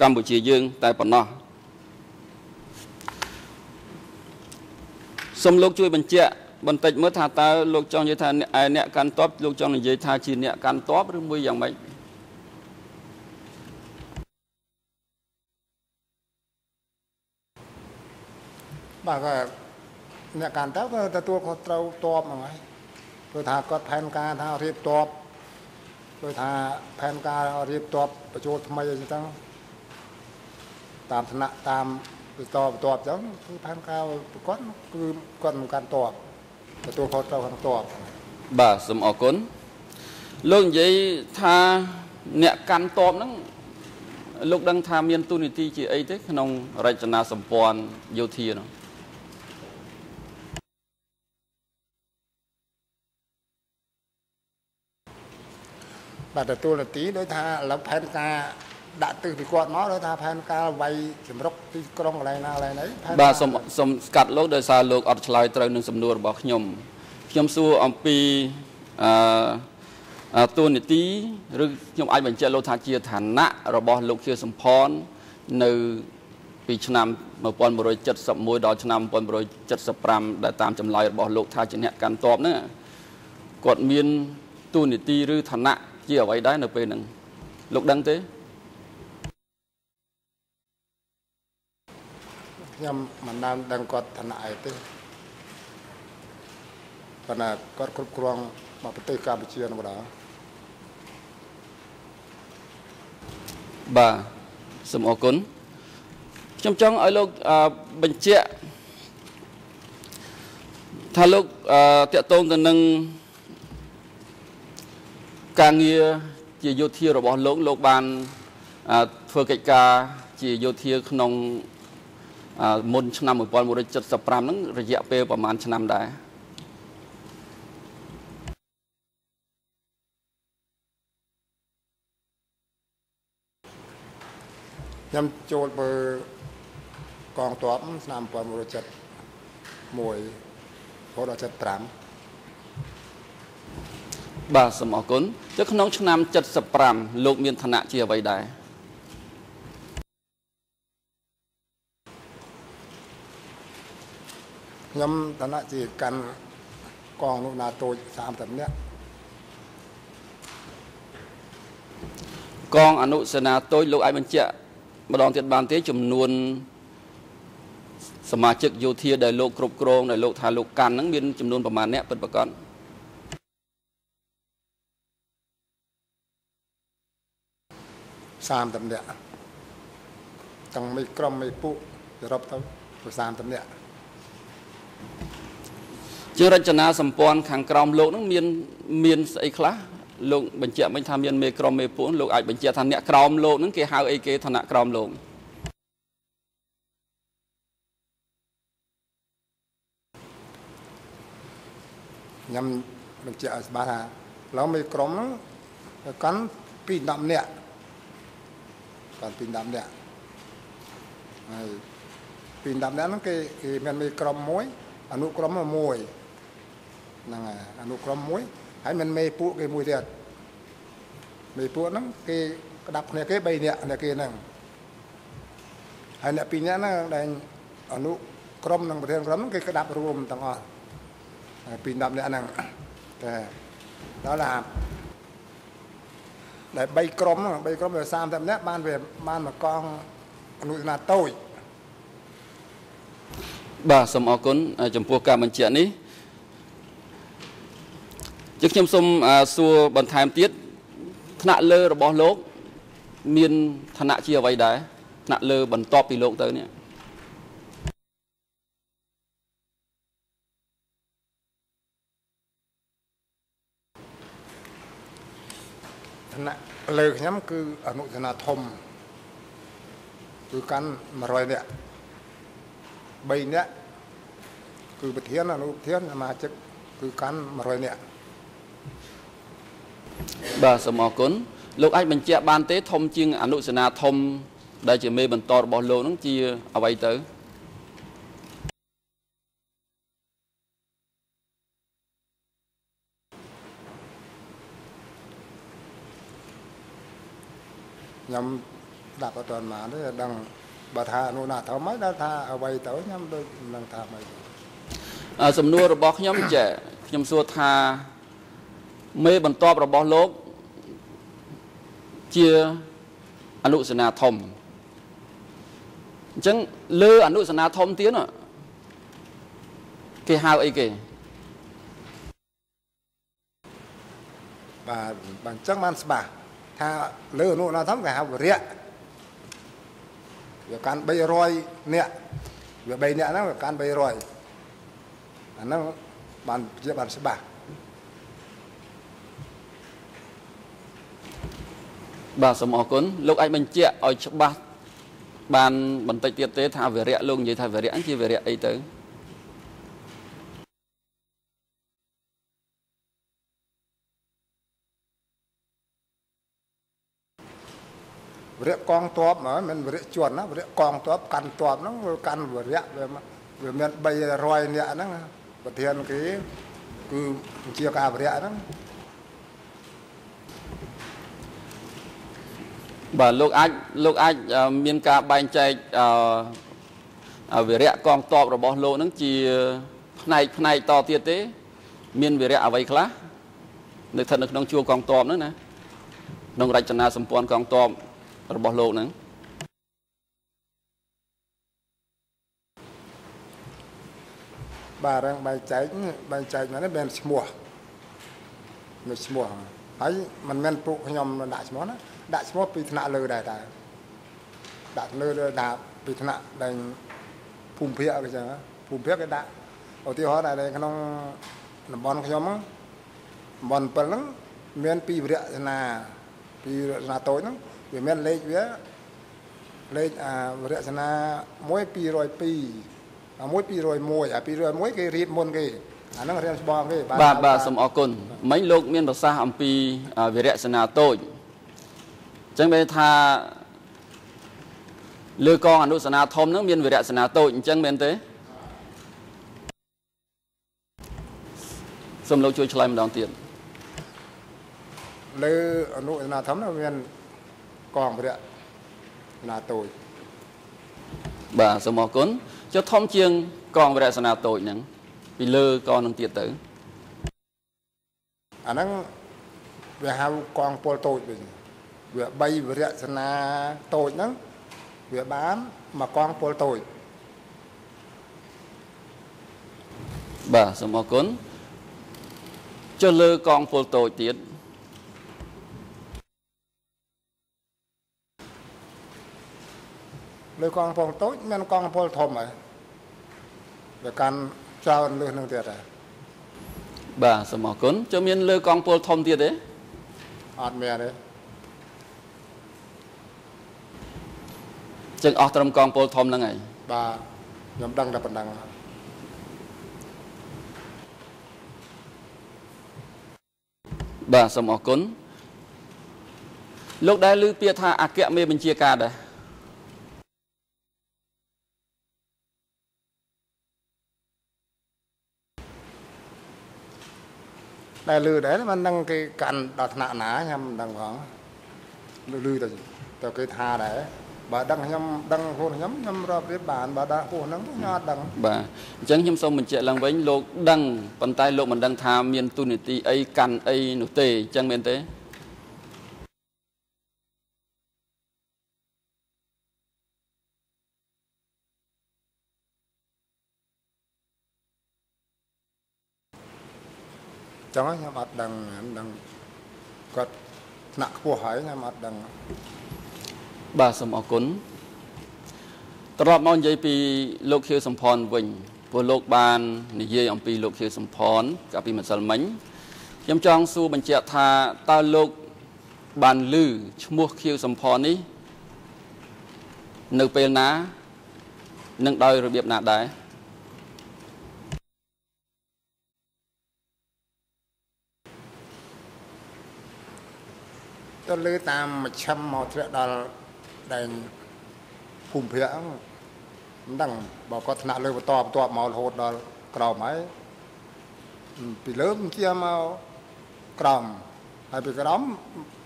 កម្ពុជាយើង តែប៉ុណ្ណោះសូមលោកជួយបញ្ជាក់បន្តិចមើលថាតើលោកចង់និយាយថាឯអ្នកកាន់តបលោកចង់និយាយថាជាអ្នកកាន់តបឬមួយយ៉ាងម៉េចបាទក៏អ្នកកាន់ទៅក៏ទទួលខុសត្រូវតបហ្មងហើយ ព្រោះថាគាត់ផែនការថារៀបតបព្រោះថាផែនការរៀបតបបញ្ចូលថ្មីអីចឹងតាមឋានៈតាមបន្តបន្តអញ្ចឹងគឺផែនការគាត់គឺគាត់មិនកាន់តបទទួលខុសត្រូវខាងតបបាទសូមអរគុណលោកនិយាយថាអ្នកកាន់តបហ្នឹងលោកដឹងថាមានទូនីតិជាអីទេក្នុងរចនាសម្ព័ន្ធយោធានោះ បាទទទួលនទីដោយថាឥឡូវផែនការដាក់ទិសពីគាត់មកដោយថាផែនការវាយចម្រុកទីក្រុងកន្លែងណាកន្លែងណីផែនបាទសូមសូមស្កាត់លោកដោយសារលោកអត់ឆ្លើយត្រូវនឹងសំណួររបស់ខ្ញុំខ្ញុំសួរអំពីអឺទូនីតិឬខ្ញុំអាចបញ្ជាក់លោកថាជាឋានៈរបស់លោកជាសំផននៅពីឆ្នាំ1971ដល់ឆ្នាំ1975ដែលតាមចម្លើយរបស់លោកថាជាអ្នកកាន់តបហ្នឹងគាត់មានទូនីតិឬឋានៈ ជាអ្វីដែរនៅពេលហ្នឹងលោកដឹងទេខ្ញុំមិនដើមដឹងគាត់ឋានៈអីទេប៉ុន្តែគាត់គ្រប់គ្រងមកប្រទេសកម្ពុជានោះម្ដងបាទសូមអរគុណខ្ញុំចង់ឲ្យលោកអឺបញ្ជាក់ថាលោកអឺតកតងទៅនឹង ការងារជាយោធារបស់លោកលោកបានអឺធ្វើកិច្ចការជាយោធាក្នុងអឺមុនឆ្នាំ1975ហ្នឹងរយៈពេលប្រហែលឆ្នាំដែរខ្ញុំចូលបើកងទ័ពឆ្នាំ1971រហូតដល់75 បាទសូមអរគុណចុះក្នុងឆ្នាំ75លោកមានឋានៈជាអ្វីដែរខ្ញុំឋានៈជាកាន់កងនោះណាតូច30នាក់កងអនុសេនាតូចលោកអាចបញ្ជាក់ម្ដងទៀតបានទេចំនួនសមាជិកយោធាដែលលោកគ្រប់គ្រងដែលលោកថាលោកកាន់ហ្នឹងមានចំនួនប្រមាណអ្នកពិតប្រាកដ 30នាក់ទាំងមេក្រុមមេពួកសរុបទៅទៅ30នាក់ជារចនាសម្ព័ន្ធខាងក្រោមលោកហ្នឹងមានមានស្អីខ្លះលោកបញ្ជាក់មិញថាមានមេក្រុមមេពួកលោកអាចបញ្ជាក់ថាអ្នកក្រោមលោកហ្នឹងគេហៅអីគេឋានៈក្រោមលោកខ្ញុំបញ្ជាក់ឲ្យច្បាស់ថាឡើមេក្រុមហ្នឹងទៅកាន់ពី10នាក់ កាន់ពី10នាក់ហើយពី10នាក់ហ្នឹងគេគេមានមេក្រុមមួយអនុក្រុមមួយហ្នឹងហើយអនុក្រុមមួយហើយមានមេពួកគេមួយទៀតមេពួកហ្នឹងគេក្តាប់គ្នាគេ3នាក់អ្នកគេហ្នឹងហើយអ្នក2នាក់ហ្នឹងដែលអនុក្រុមនិងប្រធានក្រុមហ្នឹងគេក្តាប់រួមទាំងអស់ហើយពី10នាក់ហ្នឹងតែដល់ឡា ដែល3ក្រុមហ្នឹង3ក្រុមវា30នាក់បានវាបានមកកងអនុណាតូចបាទសូមអរគុណចំពោះការបញ្ជាក់នេះជាខ្ញុំសូមសួរបន្ថែមទៀតថ្នាក់លើរបស់លោក មានឋានៈជាអ្វីដែរថ្នាក់លើបន្ទាប់ពីលោកទៅនេះ ឋានៈលើខ្ញុំគឺអនុឋានៈធំគឺកាន់100នាក់3នាក់គឺប្រធានអនុប្រធានសមាជិកគឺកាន់100នាក់បាទសូមអរគុណលោកអាចបញ្ជាក់បានទេធំជាងអនុសេនាធំដែលជាមេបន្តរបស់លោកនឹងជាអ្វីទៅ ខ្ញុំដាក់អត់ទាន់មកទេដឹងបើថាអនុណាធំហើយដល់ថាអ្វីទៅខ្ញុំដូចមិនដឹងថាម៉េចទេអ่าសំណួររបស់ខ្ញុំចាខ្ញុំសួរថាមេបន្តរបស់លោកជាអនុសេនាធំអញ្ចឹងលើអនុសេនាធំទៀតណាគេហៅអីគេបាទបាទអញ្ចឹងបានច្បាស់ ថាលើអនុណាធំគេហៅវរៈវាកាន់300នាក់វា3នាក់ហ្នឹងវាកាន់300អាហ្នឹងបានជាបានច្បាស់បាទសូមអរគុណលោកអាចបញ្ជាក់ឲ្យច្បាស់បានបន្តិចទៀតទេថាវិរៈលោកនិយាយថាវិរៈហ្នឹងជាវិរៈអីទៅ វរៈកងទ័ពហ្មងមិនវរៈជាន់ណាវរៈកងទ័ពកាន់ទ័ពហ្នឹងវាកាន់វរៈវាវាមាន300នាក់ហ្នឹងប្រធានគេគឺជាការវរៈហ្នឹងបាទលោកអាចលោកអាចអឺមានការបែងចែកអឺវិរៈកងតបរបស់លោកនឹងជាផ្នែកផ្នែកតទៀតទេ មានវិរៈអ្វីខ្លះនៅស្ថិតនៅក្នុងជួរកងតបហ្នឹងណាក្នុងរចនាសម្ព័ន្ធកងតប របស់លោកហ្នឹងបាទរឿងបែងចែកបែងចែកមកនេះមានឈ្មោះមានឈ្មោះហើយមិនមែនពួកខ្ញុំដាក់ឈ្មោះណាដាក់ឈ្មោះពីថ្នាក់លើដែរតើដាក់លើដាក់ពីថ្នាក់ដែលភូមិភាគអីចឹងភូមិភាគគេដាក់ឧទាហរណ៍ដែលក្នុងតំបន់ខ្ញុំហ្នឹងតំបន់7ហ្នឹងមានពីវរៈនាពីរចនាតូចហ្នឹង វាមានលេខវាលេខអាវរៈនា1 202អាមួយ201អា201គេរៀបមុនគេអាហ្នឹងរៀនស្បងគេបាទបាទសូមអរគុណមិញលោកមានប្រសាសន៍អំពីអឺវិរៈសេនាតូចអញ្ចឹងមានថាលើកងអនុសេនាធំហ្នឹងមានវិរៈសេនាតូចអញ្ចឹងមែនទេសូមលោកជួយឆ្លើយម្ដងទៀតលើអនុណាធំហ្នឹងមាន កងវរៈណាតូចបាទសូមអរគុណចុះធំជាងកងវិរៈសេនាតូចហ្នឹងពីលើកងនឹងទៀតទៅអាហ្នឹងវាហៅកងពលតូចវិញវា3វរៈសនាតូចហ្នឹងវាបានមកកងពលតូចបាទសូមអរគុណចុះលើកងពលតូចទៀត លើកងពលតូចមានកងពលធំហើយវាកាន់ច្រើនលើសនឹងទៀតហើយបាទសូមអរគុណចុះមានលើកងពលធំទៀតទេអត់មានទេចឹងអស់ត្រឹមកងពលធំហ្នឹងហើយបាទខ្ញុំដឹងតែប៉ុណ្ណឹងបាទសូមអរគុណលោកដែលឮពាក្យថាអគ្គមេបញ្ជាការដែរ ដែលលឺដែរមិនដឹងគេកាន់ដល់ថ្នាក់ណាខ្ញុំមិនដឹងផងលឺលឺទៅទៅគេថាដែរបើដឹងខ្ញុំដឹងខ្លួនខ្ញុំខ្ញុំរាប់រៀបបានបើដាក់ពួកហ្នឹងខ្ញុំអត់ដឹងបាទអញ្ចឹងខ្ញុំសូមបញ្ជាក់ឡើងវិញលោកដឹងប៉ុន្តែលោកមិនដឹងថាមានទូនីតិអីកាន់អីនោះទេអញ្ចឹងមែនទេ ចឹងខ្ញុំអត់ដឹងខ្ញុំដឹងគាត់ថ្នាក់ខ្ពស់ហើយខ្ញុំអត់ដឹងបាទសូមអរគុណត្រឡប់មកនិយាយពីលោកខៀវសំផនវិញព្រោះលោកបាននិយាយអំពីលោកខៀវសំផនកាលពីម្សិលមិញខ្ញុំចង់សួរបញ្ជាក់ថាតើលោកបានឮឈ្មោះខៀវសំផននេះ នៅពេលណា និងដោយរបៀបណាដែរ ទៅលើតាមមជ្ឈិមមកធ្លាក់ដល់ដែនភូមិភាគហ្នឹងមិនដឹងបើគាត់ថ្នាក់លើបន្តបន្ទាប់មករហូតដល់ក្រោមហើយពីលើបញ្ជាមកក្រោមហើយពីក្រោម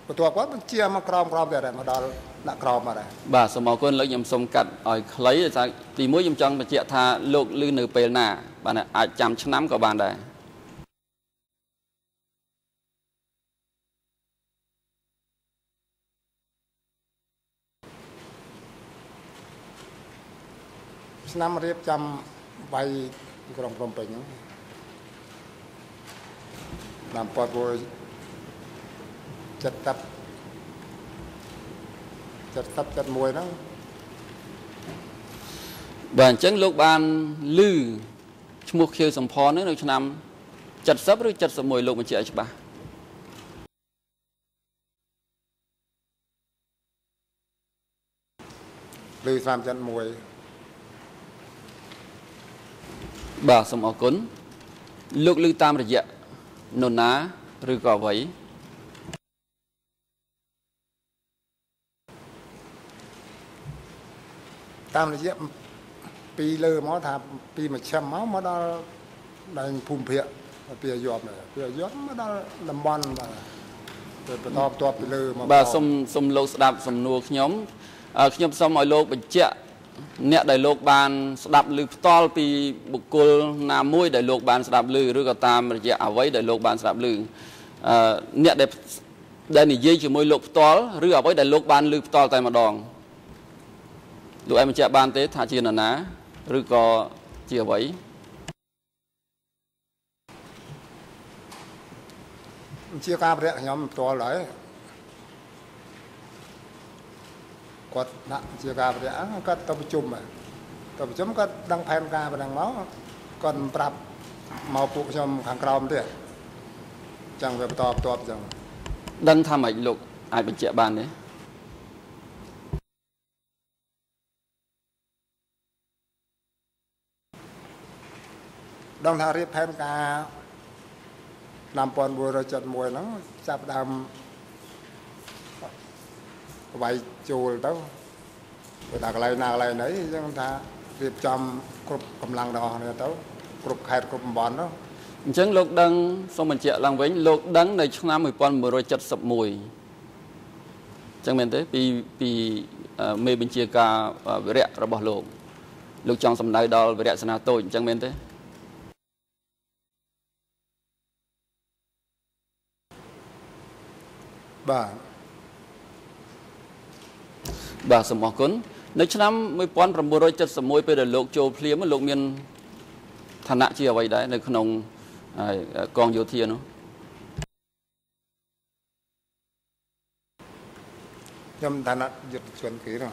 បន្ទាប់គាត់បញ្ជាមកក្រោមក្រោមទៀតហើយមកដល់ដាក់ក្រោមមកដែរបាទសូមអរគុណលោកខ្ញុំសូមកាត់ឲ្យខ្លីដោយសារទីមួយខ្ញុំចង់បញ្ជាក់ថាលោកឮនៅពេលណា បាទអាចចាំឆ្នាំក៏បានដែរ ឆ្នាំរៀបចំវាយក្រុងព្រំពេញហ្នឹងតាមពតវចិត្តតាប់ចិត្តតាប់ចិត្តមួយហ្នឹងបាទអញ្ចឹងលោកបានលឺឈ្មោះខៀវសំផនហ្នឹងនៅឆ្នាំ70ឬ71លោកបញ្ជាក់ច្បាស់ឬ31 បាទសូមអរគុណលោកឮតាមរយៈនរណាឬក៏អ្វីតាមរយៈពីលើមកថាពីមជ្ឈិមមកមកដល់ដែនភូមិភាគពីអាយប់នេះពីអាយប់មកដល់តំបន់បាទទៅបន្តបន្ទាប់ពីលើមកបាទសូមសូមលោកស្ដាប់សំណួរខ្ញុំអឺខ្ញុំសូមឲ្យលោកបញ្ជាក់ អ្នកដែលលោកបានស្ដាប់ឮផ្ទាល់ពីបុគ្គលណាមួយដែលលោកបានស្ដាប់ឮឬក៏តាមរយៈអ្វីដែលលោកបានស្ដាប់ឮអឺអ្នកដែលដែលនិយាយជាមួយលោកផ្ទាល់ឬអ្វីដែលលោកបានឮផ្ទាល់តែម្ដងលោកអាចបញ្ជាក់បានទេថាជានរណាឬក៏ជាអ្វីជាការប្រយ័ត្នខ្ញុំផ្ទាល់ហើយ គាត់ដាក់ជាការប្រយ័ត្នគាត់ទៅប្រជុំហ៎ទៅប្រជុំគាត់ដឹងផែនការប៉ុណ្ណឹងមកគាត់ប្រាប់មកពួកខ្ញុំខាងក្រោមទៀតអញ្ចឹងវាបន្តបន្ទាប់អញ្ចឹងដឹងថាម៉េចលោកអាចបញ្ជាក់បានទេដឹងថារៀបផែនការឆ្នាំ1971ហ្នឹងចាប់ផ្ដើម វាយចូលទៅទៅដល់កន្លែងណាកន្លែងណីអញ្ចឹងថារៀបចំគ្រប់កម្លាំងទាំងអស់គ្នាទៅគ្រប់ខេត្តគ្រប់តំបន់ទៅអញ្ចឹងលោកដឹងសូមបញ្ជាក់ឡើងវិញលោកដឹងនៅឆ្នាំ1971អញ្ចឹងមែនទេពីពីអឺមេបញ្ជាការវិរៈរបស់លោកលោកចង់សំដៅដល់វិរៈសេនាតូចអញ្ចឹងមែនទេបាទ បាទសូមអរគុណនៅឆ្នាំ1971ពេលដែលលោកចូលភ្លាមលោកមានឋានៈជាអ្វីដែរនៅក្នុងហើយកងយោធានោះខ្ញុំឋានៈយុទ្ធជនគេហ្នឹង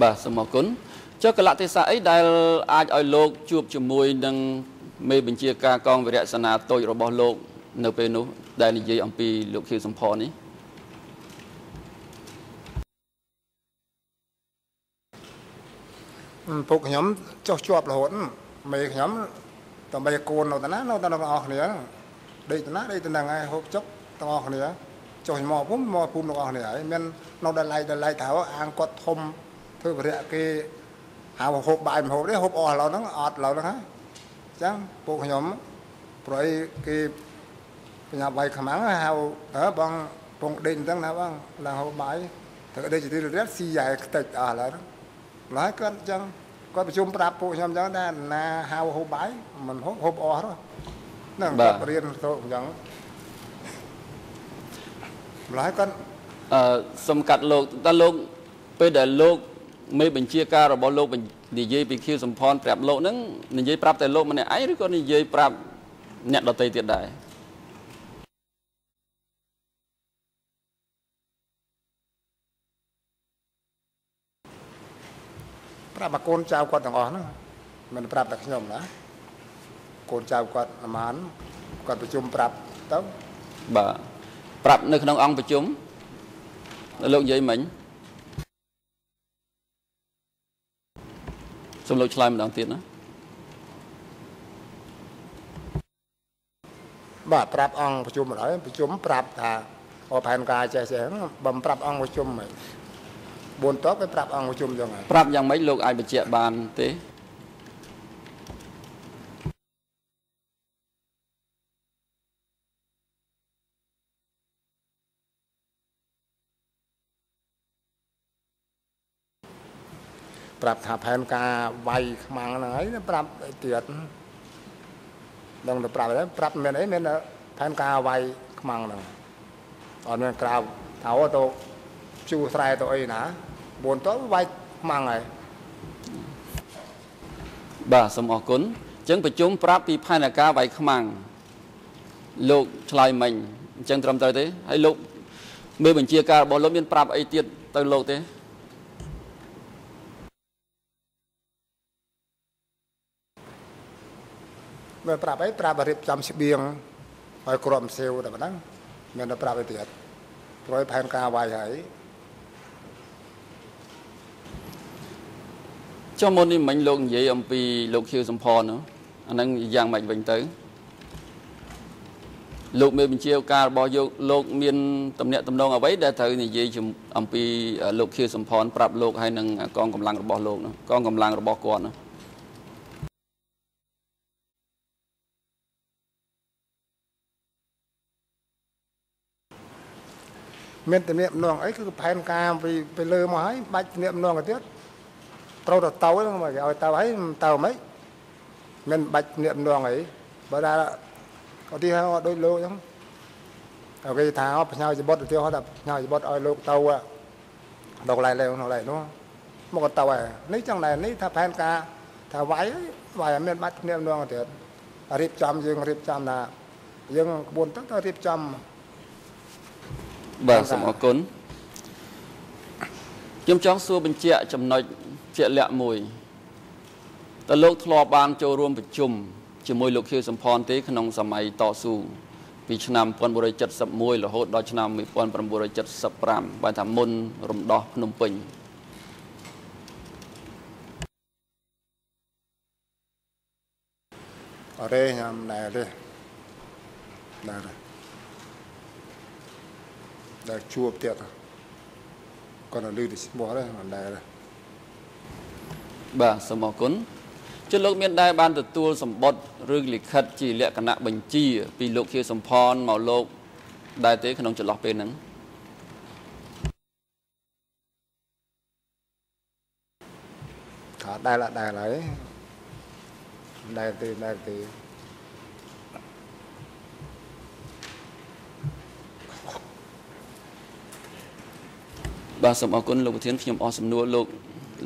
បាទសូមអរគុណចុះកលៈទេសៈអីដែលអាចឲ្យលោកជួបជាមួយនឹងមេបញ្ជាការកងវិរៈសេនាតូចរបស់លោក នៅពេលនោះដែលនិយាយអំពីលោកខៀវសំផននេះពួកខ្ញុំចុះជាប់រហូតមេខ្ញុំដើម្បីកូននៅតាណានៅតាទាំងអស់គ្នាដេកតាណាដេកតាហ្នឹងហើយហូបចុកទាំងអស់គ្នាចុះមកភូមិមកភូមិទាំងអស់គ្នាហើយមាននៅដល់ឡៃដល់ឡៃថាអាងគាត់ធំធ្វើបរិយគេហៅហូបបាយមហូបទេហូបអស់ឥឡូវហ្នឹងអត់ឥឡូវហ្នឹងហើយអញ្ចឹងពួកខ្ញុំព្រោះអីគេ បញ្ញាបាយខ្មាំងហៅអើបងពងដេកអញ្ចឹងណាបងឡើងហូបបាយទៅដេកជាទីរត់ស៊ីយ៉ែខ្ទេចអស់ឥឡូវហ្នឹងម្ល៉េះគាត់អញ្ចឹងគាត់ប្រជុំប្រាប់ពួកខ្ញុំអញ្ចឹងថាណាហៅហូបបាយមិនហូបហូបអស់ទេហ្នឹងគាត់រៀនទៅអញ្ចឹងម្ល៉េះគាត់អឺសំកាត់លោកតើលោកពេលដែលលោកមេបញ្ជាការរបស់លោកបញ្និយាយពីខៀវសំផនប្រាប់លោកហ្នឹងនិយាយប្រាប់តែលោកម្នាក់ឯងឬក៏និយាយប្រាប់អ្នកដទៃទៀតដែរ ប្រាប់មកកូនចៅគាត់ទាំងអស់ហ្នឹងមិនប្រាប់តែខ្ញុំណាកូនចៅគាត់ប្រហែលគាត់ប្រជុំប្រាប់ទៅបាទប្រាប់នៅក្នុងអង្គប្រជុំដែលលោកនិយាយមិញសូមលោកឆ្លើយម្ដងទៀតណាបាទប្រាប់អង្គប្រជុំម្ដងប្រជុំប្រាប់ថាអផែនការចេះចេះហ្នឹងបំប្រាប់អង្គប្រជុំហ្នឹង 4តបទៅប្រាប់អង្គប្រជុំចឹងហើយប្រាប់យ៉ាងម៉េចលោកអាចបញ្ជាក់បានទេប្រាប់ថាផែនការវាយខ្មាំងហ្នឹងហើយប្រាប់អីទៀតដឹងទៅប្រាប់ហើយប្រាប់មិនមែនអីមានតែផែនការវាយខ្មាំងហ្នឹងអត់មានក្រៅថាអូទៅ ជួស្រែទៅអីណា4តបវាយខ្មាំងហើយបាទសូមអរគុណអញ្ចឹងប្រជុំប្រាប់ពីផែនការវាយខ្មាំងលោកឆ្លើយមិញអញ្ចឹងត្រឹមត្រូវទេហើយលោកមេបញ្ជាការរបស់លោកមានប្រាប់អីទៀតទៅលោកទេមើលប្រាប់អីប្រាប់ឲ្យរៀបចំស្បៀងឲ្យក្រុមសេវតែប៉ុណ្ណឹងមានតែប្រាប់អីទៀតព្រោះផែនការវាយហើយ ចុះមុននេះមិញលោកនិយាយអំពីលោកខៀវសំផននោះអាហ្នឹងយ៉ាងម៉េចវិញទៅលោកមេបញ្ជាការរបស់យកលោកមានតំណែងតំណងអ្វីដែលត្រូវនិយាយជំអំពីលោកខៀវសំផនប្រាប់លោកហើយនឹងកងកម្លាំងរបស់លោកនោះកងកម្លាំងរបស់គាត់នោះមានតំណែងនងអីគឺផែនការពីពីលើមកហើយបាច់តំណែងនងទៅទៀត ត្រូវទៅទៅហ្នឹងមកគេឲ្យទៅហើយមិនទៅមិនមិនបាច់តំណែងនងអីបើថាឧទាហរណ៍ដូចលោកអញ្ចឹងហើយគេថាផ្ញើជីបុតឧទាហរណ៍ថាផ្ញើជីបុតឲ្យលោកទៅដល់កន្លែងលេងនោះកន្លែងនោះមកក៏ទៅហើយនេះចឹងដែរនេះថាផែនការថាវាយហើយវាយអត់មានបាច់តំណែងនងទៀតរៀបចំយើងរៀបចំថាយើងក្បួនទៅទៅរៀបចំបាទសូមអរគុណខ្ញុំចង់សួរបញ្ជាក់ចំណុច ជាក់លាក់មួយតើលោកធ្លាប់បានចូលរួមប្រជុំជាមួយលោកខៀវសំផនទេក្នុងសម័យតស៊ូពីឆ្នាំ1971រហូតដល់ឆ្នាំ1975បើថាមុនរំដោះភ្នំពេញអរេខ្ញុំណែទេណែទេដែលជួបទៀតគាត់នៅលឺទៅស្មោះដែរមិនដែរ បាទសូមអរគុណជិះលោកមានដែរបានទទួលសម្បត្តិឬលិខិតជាលក្ខណៈបញ្ជា ពីលោកខៀវសំផនមកលោកដែរទេក្នុងចន្លោះពេលហ្នឹងថាដែលអត់ដែលហើយដែលទេដែលទេបាទសូមអរគុណលោកប្រធានខ្ញុំអស់សំណួរលោក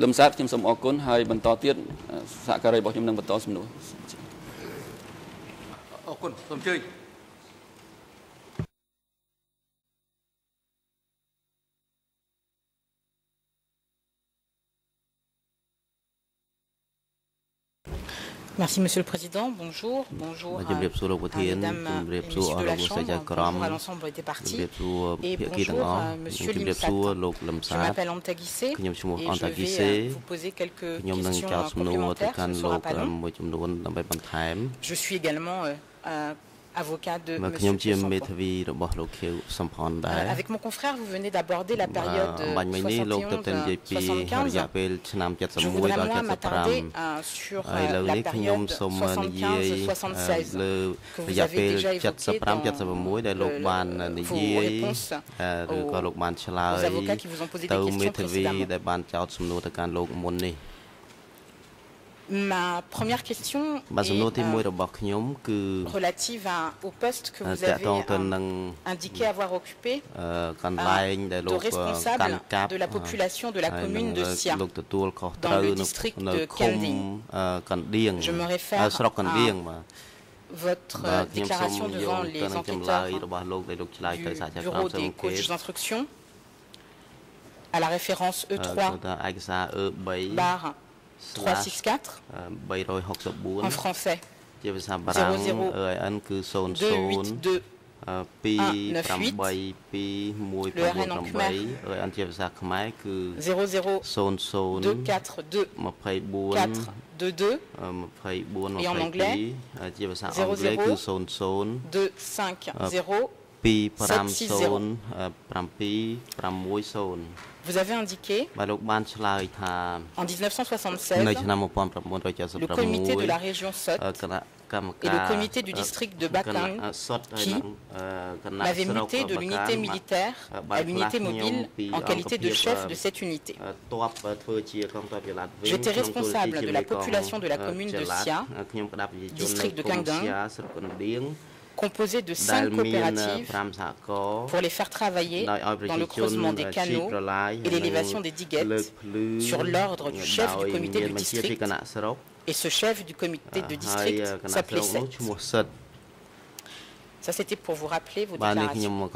លឹមសាទខ្ញុំសូមអរគុណហើយបន្តទៀតសហការីរបស់ខ្ញុំនឹងបន្តសំណួរអរគុណសូមអញ្ជើញ Merci, Monsieur le Président. Bonjour. Bonjour à, à Madame euh, Monsieur de la Chambre. Bonjour à l'ensemble des partis. Et bonjour à euh, Monsieur Limsat. Je m'appelle Antagissé et je vais euh, vous poser quelques questions complémentaires. Ce ne sera pas long. Je suis également euh, avocat de មកខ្ញុំ M. ជាមេធាវីរបស់លោកខៀវសំផនដែរ Avec mon confrère, vous venez d'aborder la période អំបញ្ញមិញនេះលោកទៅតែនិយាយពីរយៈ 71-75. ពេលឆ្នាំ Je 71 voudrais ដល់ moi m'attarder 75 euh, sur ហើយ euh, ឥឡូវ la នេះខ្ញុំ période សូមនិយាយអឺ75-76លើ que រ vous យៈ avez ពេល déjà évoqué 75 dans 76ដែលលោក le- បាននិ vos យាយ réponses អឺឬក៏ aux- លោកបានឆ្លើយ aux avocats qui vous ont posé ទៅ des មេ questions ធាវី précédemment. ដែលបានចោទសំណួរទៅកាន់លោកមុននេះ Ma première question est euh, relative au poste que vous avez indiqué avoir occupé euh, de responsable de la population de la commune de Sia dans le district de Kanding. Je me réfère à votre déclaration devant les enquêteurs du bureau des coachs d'instruction à la référence E3 barre 364 364 en français ជាភាសាបារាំង 00 EIN គឺ00 282 258 Le RN en khmer 218 EIN ជាភាសាខ្មែរគឺ 00 00 242 24 4 22 24 Et en anglais 22ជាភាសាអង់គ្លេសគឺ00 250 250 Vous avez indiqué en 1976, le comité de la région Sot et le comité du district de Batang qui m'avait muté de l'unité militaire à l'unité mobile en qualité de chef de cette unité. J'étais responsable de la population de la commune de Sia, district de Kangdang, composé de cinq coopératives pour les faire travailler dans le creusement des canaux et l'élévation des diguettes sur l'ordre du chef du comité de district. Et ce chef du comité de district s'appelait Seth. Ça, c'était pour vous rappeler vos déclarations.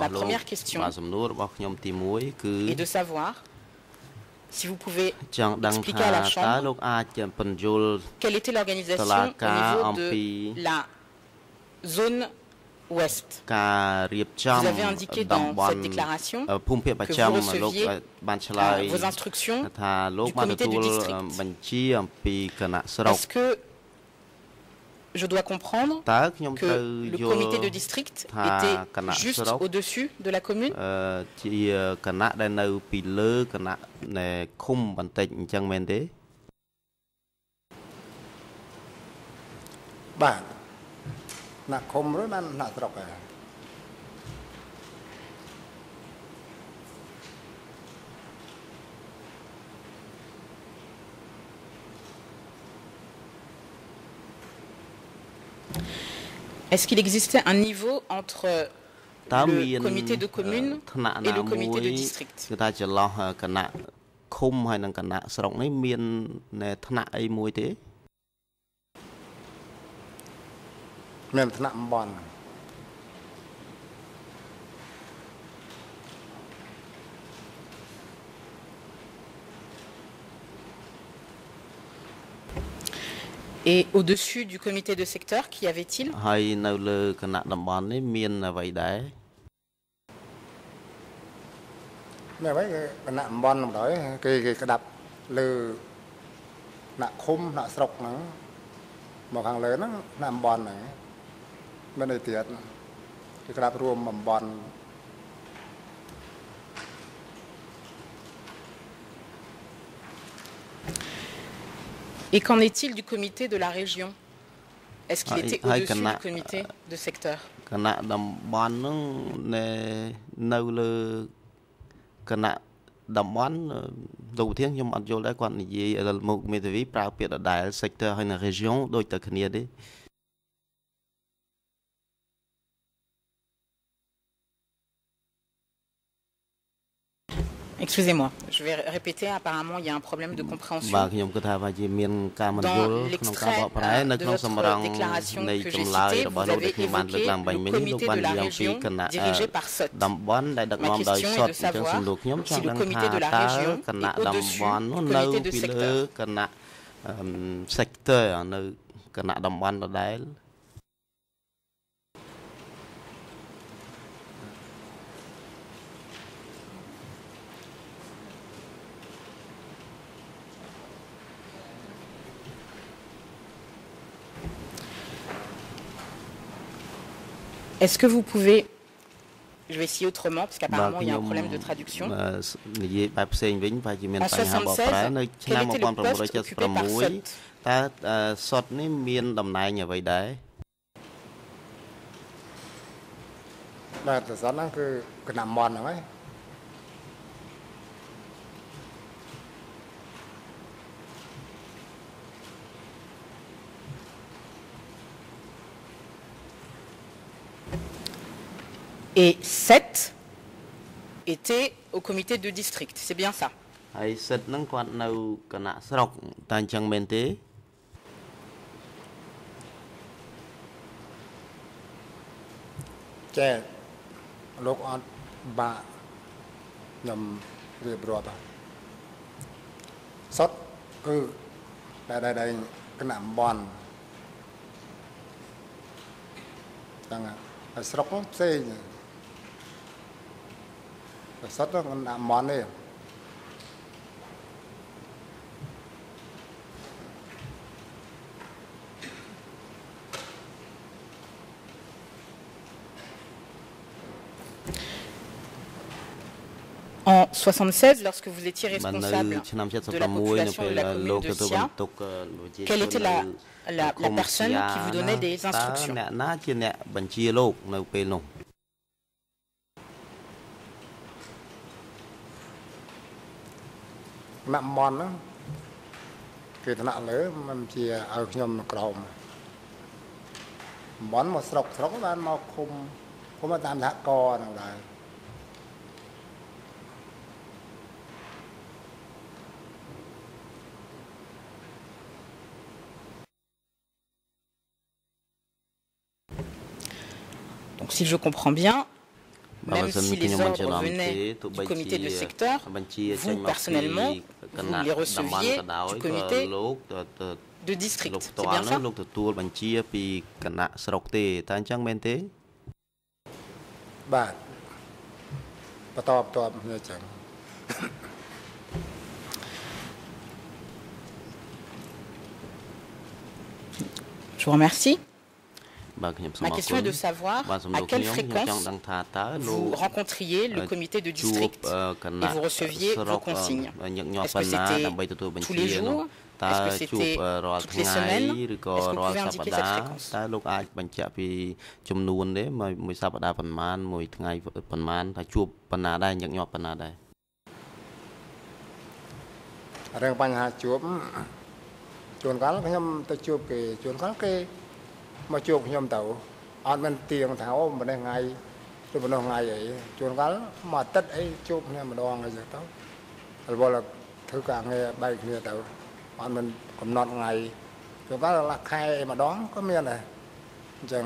la première question est de savoir si vous pouvez expliquer à la Chambre quelle était l'organisation au niveau de la zone ouest. Vous avez indiqué dans cette déclaration que vous receviez euh, vos instructions du comité du district. Est-ce que je dois comprendre តើខ្ញុំត្រូវ que le យល់ comité de district Tha était Kana juste Srok. au-dessus de la commune អឺជាគណៈដែលនៅពីលើគណៈនៃឃុំបន្តិចអញ្ចឹងមែនទេ បាទណាក់ឃុំឬណាណាក់ស្រុកហ៎ Est-ce qu'il existait un niveau entre តើមាន le comité de commune ថ្នាក់ et ណា le មួយ comité de district គឺថាចន្លោះគណៈឃុំហើយនិងគណៈស្រុកនេះមាននៃថ្នាក់អីមួយទេមានថ្នាក់អំបន់ Et au-dessus du comité de secteur, qu'y avait-il ហើយនៅលើគណៈតំបន់នេះមានអ្វីដែរមានអ្វីគេគណៈអំបន់ម្ដងគេគេក្តាប់លើថ្នាក់ឃុំថ្នាក់ស្រុកហ្នឹងមកខាងលើហ្នឹងថ្នាក់អំបន់ហ្នឹងមានអីទៀតគេក្តាប់រួមអំបន់ Et qu'en est-il du comité de la région? Est-ce qu'il Ah, était ah, au-dessus du comité de secteur? គ Excusez-moi, je vais répéter. Apparemment, il y a un problème de compréhension. Dans l'extrait de votre déclaration que j'ai citée, vous avez évoqué le comité de la région dirigé par Sot. Ma question est de savoir si le comité de la région est au-dessus du comité de secteur. secteur Est-ce que vous pouvez... Je vais essayer autrement, parce បាទ qu'apparemment, il y a ខ្ញុំ un problème de traduction. អឺសនិយាយបែបផ្សេងវិញប្រហែលជាមាន En បញ្ហាបកប្រែ76នៅឆ្នាំ quel était le poste occupé par 1976 Sot តើអឺសុតនេះមានតំណែងអ្វីដែរបាទតែសិនហ្នឹងគឺកណាំមន់ហ្នឹងហើយ Et 7 était au comité de district. C'est bien ça. En 76, lorsque vous étiez responsable de la population de la commune de quelle était la personne qui vous donnait des instructions ថ្នាក់មន់ហ្នឹងគឺថ្នាក់លើមិនជាឲ្យខ្ញុំក្រោមមន់មកស្រុកស្រុកបានមកឃុំឃុំមកតាមសហករណ៍ហ្នឹងដែរ Donc si je comprends bien, បើ même si les ordres venaient du comité de secteur, vous, personnellement, vous les receviez du comité de district. C'est bien ça Je vous remercie. បាទខ្ញុំសូម Ma អរ question គុ est ណ de savoir បាទសំ à ណួរ quelle ខ្ញុំខ្ញុំចង់ fréquence ដឹងថាតើលោ vous ក rencontriez le comité de ជួប district អឺគ et ណៈ vous receviez ស្រុ vos ក consignes. អឺញឹកញាប់ Est-ce ប៉ុ que ណ្ណា c'était ដើម្បីទទួលបញ្ tous ជា les នោះ jours តើ Est-ce que ជួប c'était អឺរាល់ toutes ថ្ងៃ les semaines ឬក៏ Est-ce que vous រាល់ pouvez ស indiquer ប្តា cette ហ៍ fréquence តើលោកអាចបញ្ជាក់ពីចំនួនទេមួយមួយសប្តាហ៍ប៉ុន្មានមួយថ្ងៃប៉ុន្មានថាជួបប៉ុណ្ណាដែរញឹកញាប់ប៉ុណ្ណាដែរ រឿងបញ្ហាជួបជួនកាលខ្ញុំទៅជួបគេជួនកាលគេ មកជួបខ្ញុំទៅអត់មានទៀងថាអូម្នេះថ្ងៃទៅម្នោះថ្ងៃអីជួនកាលមួយអាទិត្យអីជួបគ្នាម្ដងអីចឹងទៅរវល់ធ្វើការងារបែកគ្នាទៅអត់មានកំណត់ថ្ងៃជួនកាលកន្លះខែម្ដងក៏មានដែរអញ្ចឹង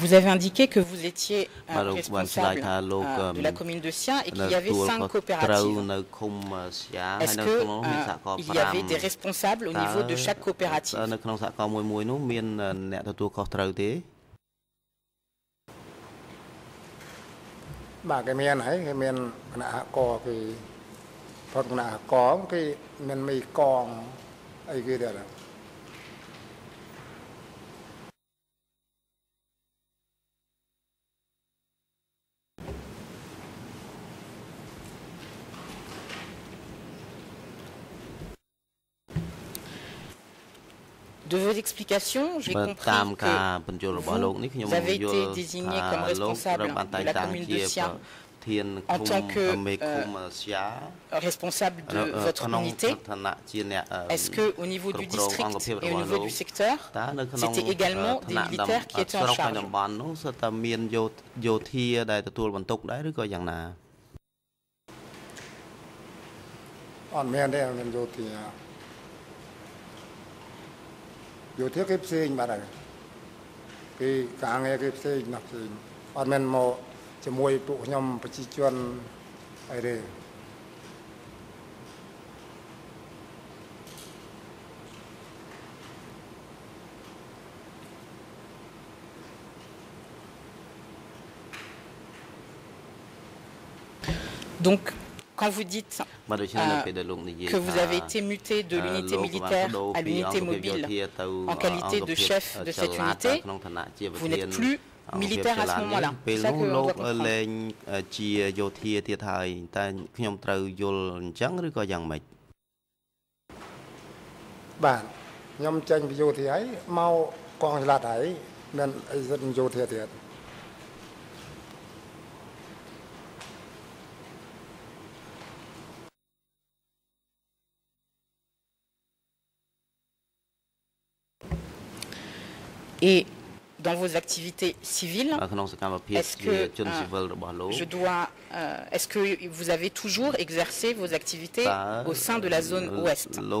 Vous avez indiqué que vous étiez un Bah, donc, responsable bah, c'est là, là, euh, de euh, la commune de Sien et qu'il នៅ y avait ទួល cinq ក៏ត្រូវ coopératives. នៅឃុំសៀហើយ Est-ce នៅ que ក្នុងនោះមានសហគមន៍ euh, il y avait des 5 responsables au niveau de chaque តើ coopérative de vos explications, j'ai compris que vous avez été désigné comme euh, responsable de la commune de Sia en tant que euh, responsable de votre unité. Est-ce qu'au niveau du district et au niveau du secteur, c'était également des militaires qui étaient en charge? 요태 급세인 말아요. 그 강에 급세인 납세인. 아멘 뭐 제모이 또 그냥 부치주한 아이래. Donc, quand vous dites បាទដូច្នេះនៅ euh, ពេលដែលលោកនិយាយ que vous ថា avez été muté de អឺ l'unité លោកបាន militaire បដូរ à ពី l'unité អង្គភាពយោ mobile ធាទៅ en qualité អង្គ de ភាព chef de ចល cette នា unité, ក្នុងឋានៈជាប្រ vous ធាន n'êtes plus អង្គភាព militaire à ចល ce នា moment-là. ពេល C'est ça នោះ que លោ on ក doit comprendre. លែងជាយោធាទៀតហើយតែខ្ញុំត្រូវយល់អញ្ចឹងឬក៏យ៉ាងម៉េច បាទខ្ញុំចេញពីយោធាហើយមកកងឆ្លាតហើយមានអីសិនយោធាទៀត Et dans vos activités civiles, នៅក្នុងសកម្មភាព Est-ce ជា que, ជន euh, ស៊ីវិលរបស់លោក je dois. euh, Est-ce que vous avez toujours exercé vos activités តើ au sein de la zone ouest លោ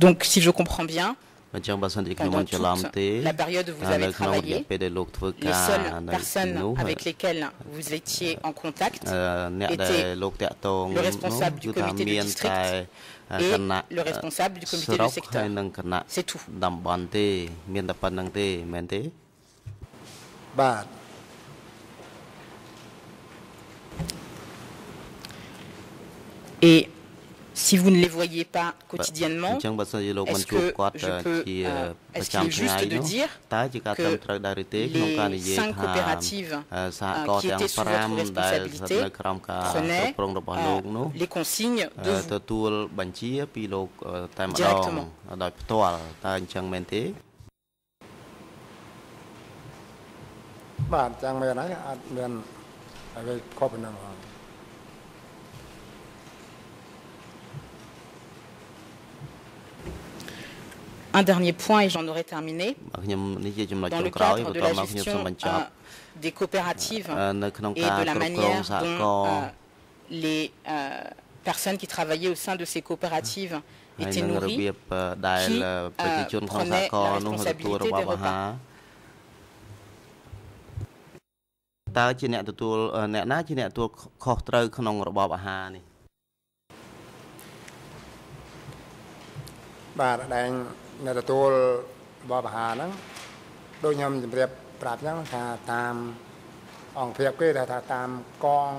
Donc, si je comprends bien, pendant toute la période où vous avez travaillé, les seules personnes avec lesquelles vous étiez en contact étaient le responsable du comité de district et le responsable du comité de secteur. C'est tout. Et si vous ne les voyez pas អ quotidiennement, ញ្ចឹងបើសិនជាលោកមិន est-ce ជួប que គាត់ je peux, ជា euh, ប្រ est-ce ចាំ qu'il est ថ្ងៃ juste de នោះ dire តើជាការ que ត្រឹមត្រូវដែរឬទេក្នុងការនិយាយ les cinq ថា coopératives អឺសហគម euh, ន៍ qui ទាំង étaient sous votre 5ដែលស្ថិត responsabilité នៅក្រោមការគ្រប់ prenaient គ្រងរបស់ euh, លោកនោះ les consignes de អឺ vous. ទទួលបញ្ជាពីលោកអឺតែម្ដង Directement. ដោយផ្ទាល់តើអញ្ចឹងមែនទេ បាទអញ្ចឹងមែនហើយអត់មានអ្វីខុសពីហ្នឹងផង Un dernier point et j'en aurai terminé. បាទខ្ញុំនេះជាចំណុច Dans ចុ le ងក្រោយ cadre បន្ de ទាប់ la មកខ្ញុំសូ gestion មបញ្ចប់ euh, des coopératives អឺនៅក្នុង et ការ de la គ្រប់គ្រង manière សហ dont គមន៍ euh, les euh, personnes qui travaillaient au sein de ces coopératives ហើយ étaient នឹងរបៀ nourries បអឺដែល qui អឺប្រជាជនក្នុងសហគមន៍នោះទទួលរបបអាហារតើជាអ្នកទទួលអឺអ្នកណាជាអ្នកទទួលខុសត្រូវក្នុងរបបអាហារនេះបាទដែ ងនៅទទួលបបអាហារហ្នឹងដូចខ្ញុំជម្រាបប្រាប់អញ្ចឹងថាតាមអង្គភាពគេថាថាតាមកង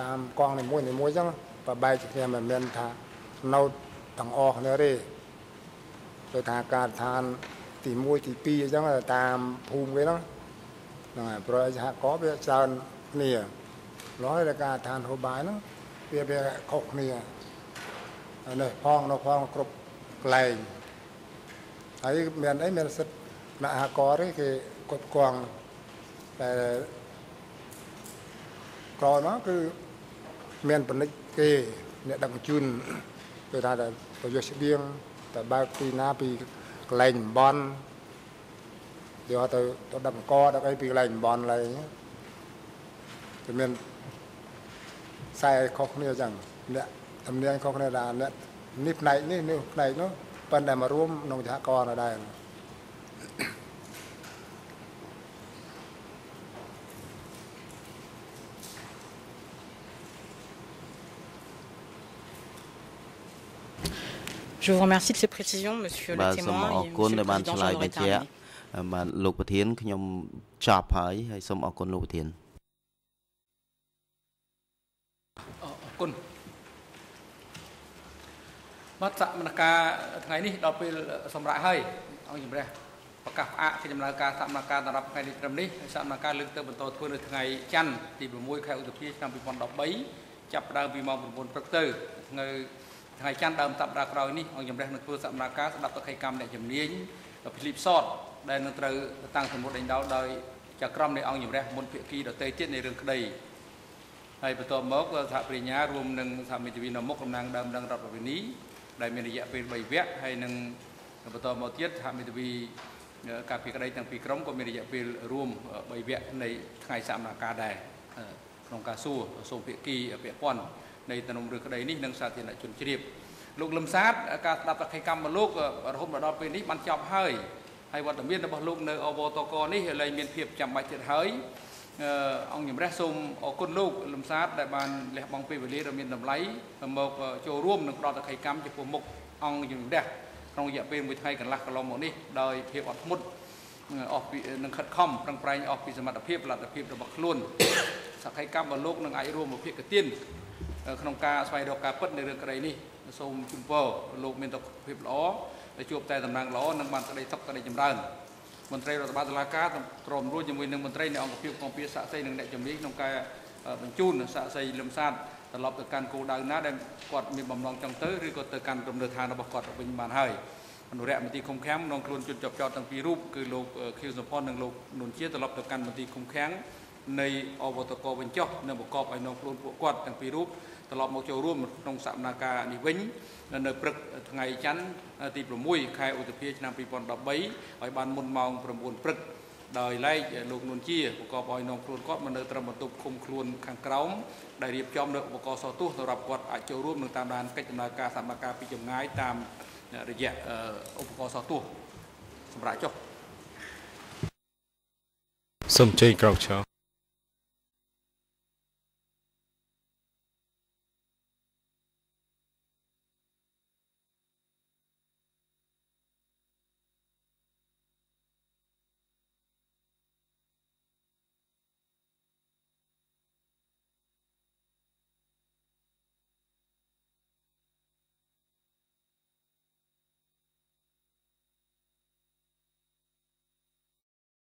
តាមកងនីមួយនីមួយអញ្ចឹងប្របែកគ្នាមិនមែនថានៅទាំងអស់គ្នាទេដូចថាការដ្ឋានទី1ទី2អញ្ចឹងតាមភូមិគេហ្នឹងហ្នឹងហើយប្រយសហគមន៍វាច្រើនគ្នារហូតដល់ការដ្ឋានហូបាយហ្នឹងវាវាខុសគ្នាហើយនេះផងនៅផងគ្រប់កន្លែង ហើយមានអីមានសិទ្ធិគណៈអាករទេគេគ្រប់គងតែក្រោយមកគឺមានបនិចគេអ្នកដឹកជញ្ជូនគឺថាតែប្រយោជន៍ស្បៀងតែបើកពីណាពីកន្លែងតំបន់យកទៅទៅដឹកអង្គដឹកអីពីកន្លែងតំបន់ឡើយគឺមានខ្សែខុសគ្នាអញ្ចឹងអ្នកតំណាងខុសគ្នាថាអ្នកនេះផ្នែកនេះនេះផ្នែកនោះ ប៉ុន្តែមករួមក្នុងសហគមន៍នៅដែរ Je vous remercie de ces précisions, monsieur បាទ le សូម témoin. អរ Et គុណ monsieur ដែល le បាន président, ឆ្លើយ j'en aurai បញ្ជាក់ terminé. អឺបាទលោកប្រធានខ្ញុំចប់ហើយហើយសូមអរគុណលោកប្រធានអរគុណ បាទសមនការថ្ងៃនេះដល់ពេលសម្រាប់ហើយអង្គជំរះប្រកាសផ្អាកកិច្ចដំណើរការសមនការសម្រាប់ថ្ងៃនេះត្រឹមនេះហើយសមនការលើកទៅបន្តធ្វើនៅថ្ងៃច័ន្ទទី6ខែឧសភាឆ្នាំ2013ចាប់ផ្ដើមពីម៉ោង9ព្រឹកទៅថ្ងៃថ្ងៃច័ន្ទដើមសប្តាហ៍ក្រោយនេះអង្គជំរះនឹងធ្វើសមនការស្ដាប់តក្កកម្មអ្នកជំនាញភីលីបសតដែលនឹងត្រូវតាំងសម្រួលដេញដោលដោយចក្រមនៃអង្គជំរះមុនភាគីដទៃទៀតនៃរឿងក្តីហើយបន្ទាប់មកសហប្រញ្ញារួមនឹងសហមិត្តវិនមុខតំណាងដើមដឹងរដ្ឋប្រវិនី ដែលមានរយៈពេល3វគ្គហើយនឹងបន្តមកទៀតសហមិត្តវិការពីក្តីទាំងពីរក្រុមក៏មានរយៈពេលរួម3វគ្គនៃថ្ងៃសកម្មភាពដែរក្នុងការសួរសូមភាគីពាក់ព័ន្ធនៃតំណរឿងក្តីនេះនិងសាធារណជនជ្រាបលោកលឹមសាទការស្ដាប់តក្កកម្មលោករហូតមកដល់ពេលនេះបានចប់ហើយហើយវត្តមានរបស់លោកនៅអវតកនេះលែងមានភាពចាំបាច់ទៀតហើយ អង្គជំរះសូមអរគុណលោកលំសាទដែលបានលះបង់ពេលវេលាដ៏មានតម្លៃមកចូលរួមនឹងផ្ដល់តក្កកម្មចំពោះមុខអង្គជំរះក្នុងរយៈពេលមួយថ្ងៃកន្លះកន្លងមកនេះដោយភាពអត់ធ្មត់អស់ពីនឹងខិតខំប្រឹងប្រែងអស់ពីសមត្ថភាពលទ្ធភាពរបស់ខ្លួនសក្ខីកម្មរបស់លោកនឹងអាចរួមមកភាគទានក្នុងការស្វែងរកការពិតនៅរឿងក្តីនេះសូមជូនពរលោកមានសុខភាពល្អដែលជួបតែតំណែងល្អនិងបានក្តីសុខក្តីចម្រើន មន្ត្រីរដ្ឋបាលតុលាការទ្រាំរួចជាមួយនឹងមន្ត្រីនៃអង្គភាពកងពាសាក់សីនិងអ្នកជំនាញក្នុងការបញ្ជូនសាក់សីលឹមសាទត្រឡប់ទៅកាន់គោលដៅណាដែលគាត់មានបំណងចង់ទៅឬក៏ទៅកាន់រំលើឋានរបស់គាត់វិញបានហើយអនុរិយមន្ត្រីឃុំឃាំងក្នុងខ្លួនជនជាប់ចោតទាំងពីររូបគឺលោកខៀវសំផននិងលោកនុនជាត្រឡប់ទៅកាន់មន្ត្រីឃុំឃាំងនៃអវតកវិញចុះនិងប្រកបឲ្យនងខ្លួនពួកគាត់ទាំងពីររូប ត្រឡប់មកចូលរួមក្នុងសកម្មភាពនេះវិញនៅព្រឹកថ្ងៃច័ន្ទទី6ខែឧសភាឆ្នាំ2013ឲ្យបានមុនម៉ោង9ព្រឹកដោយឡែកលោកនួនជាប្រកបឲ្យនងខ្លួនគាត់មកនៅត្រឹមបន្ទប់ឃុំខ្លួនខាងក្រោមដែលរៀបចំនៅឧបករណ៍សោទស្សន៍សម្រាប់គាត់អាចចូលរួមនឹងតាមដានកិច្ចដំណើរការសកម្មភាពពីចម្ងាយតាមរយៈឧបករណ៍សោទស្សន៍សម្រាប់ចុះសូមជ័យក្រោកឈរ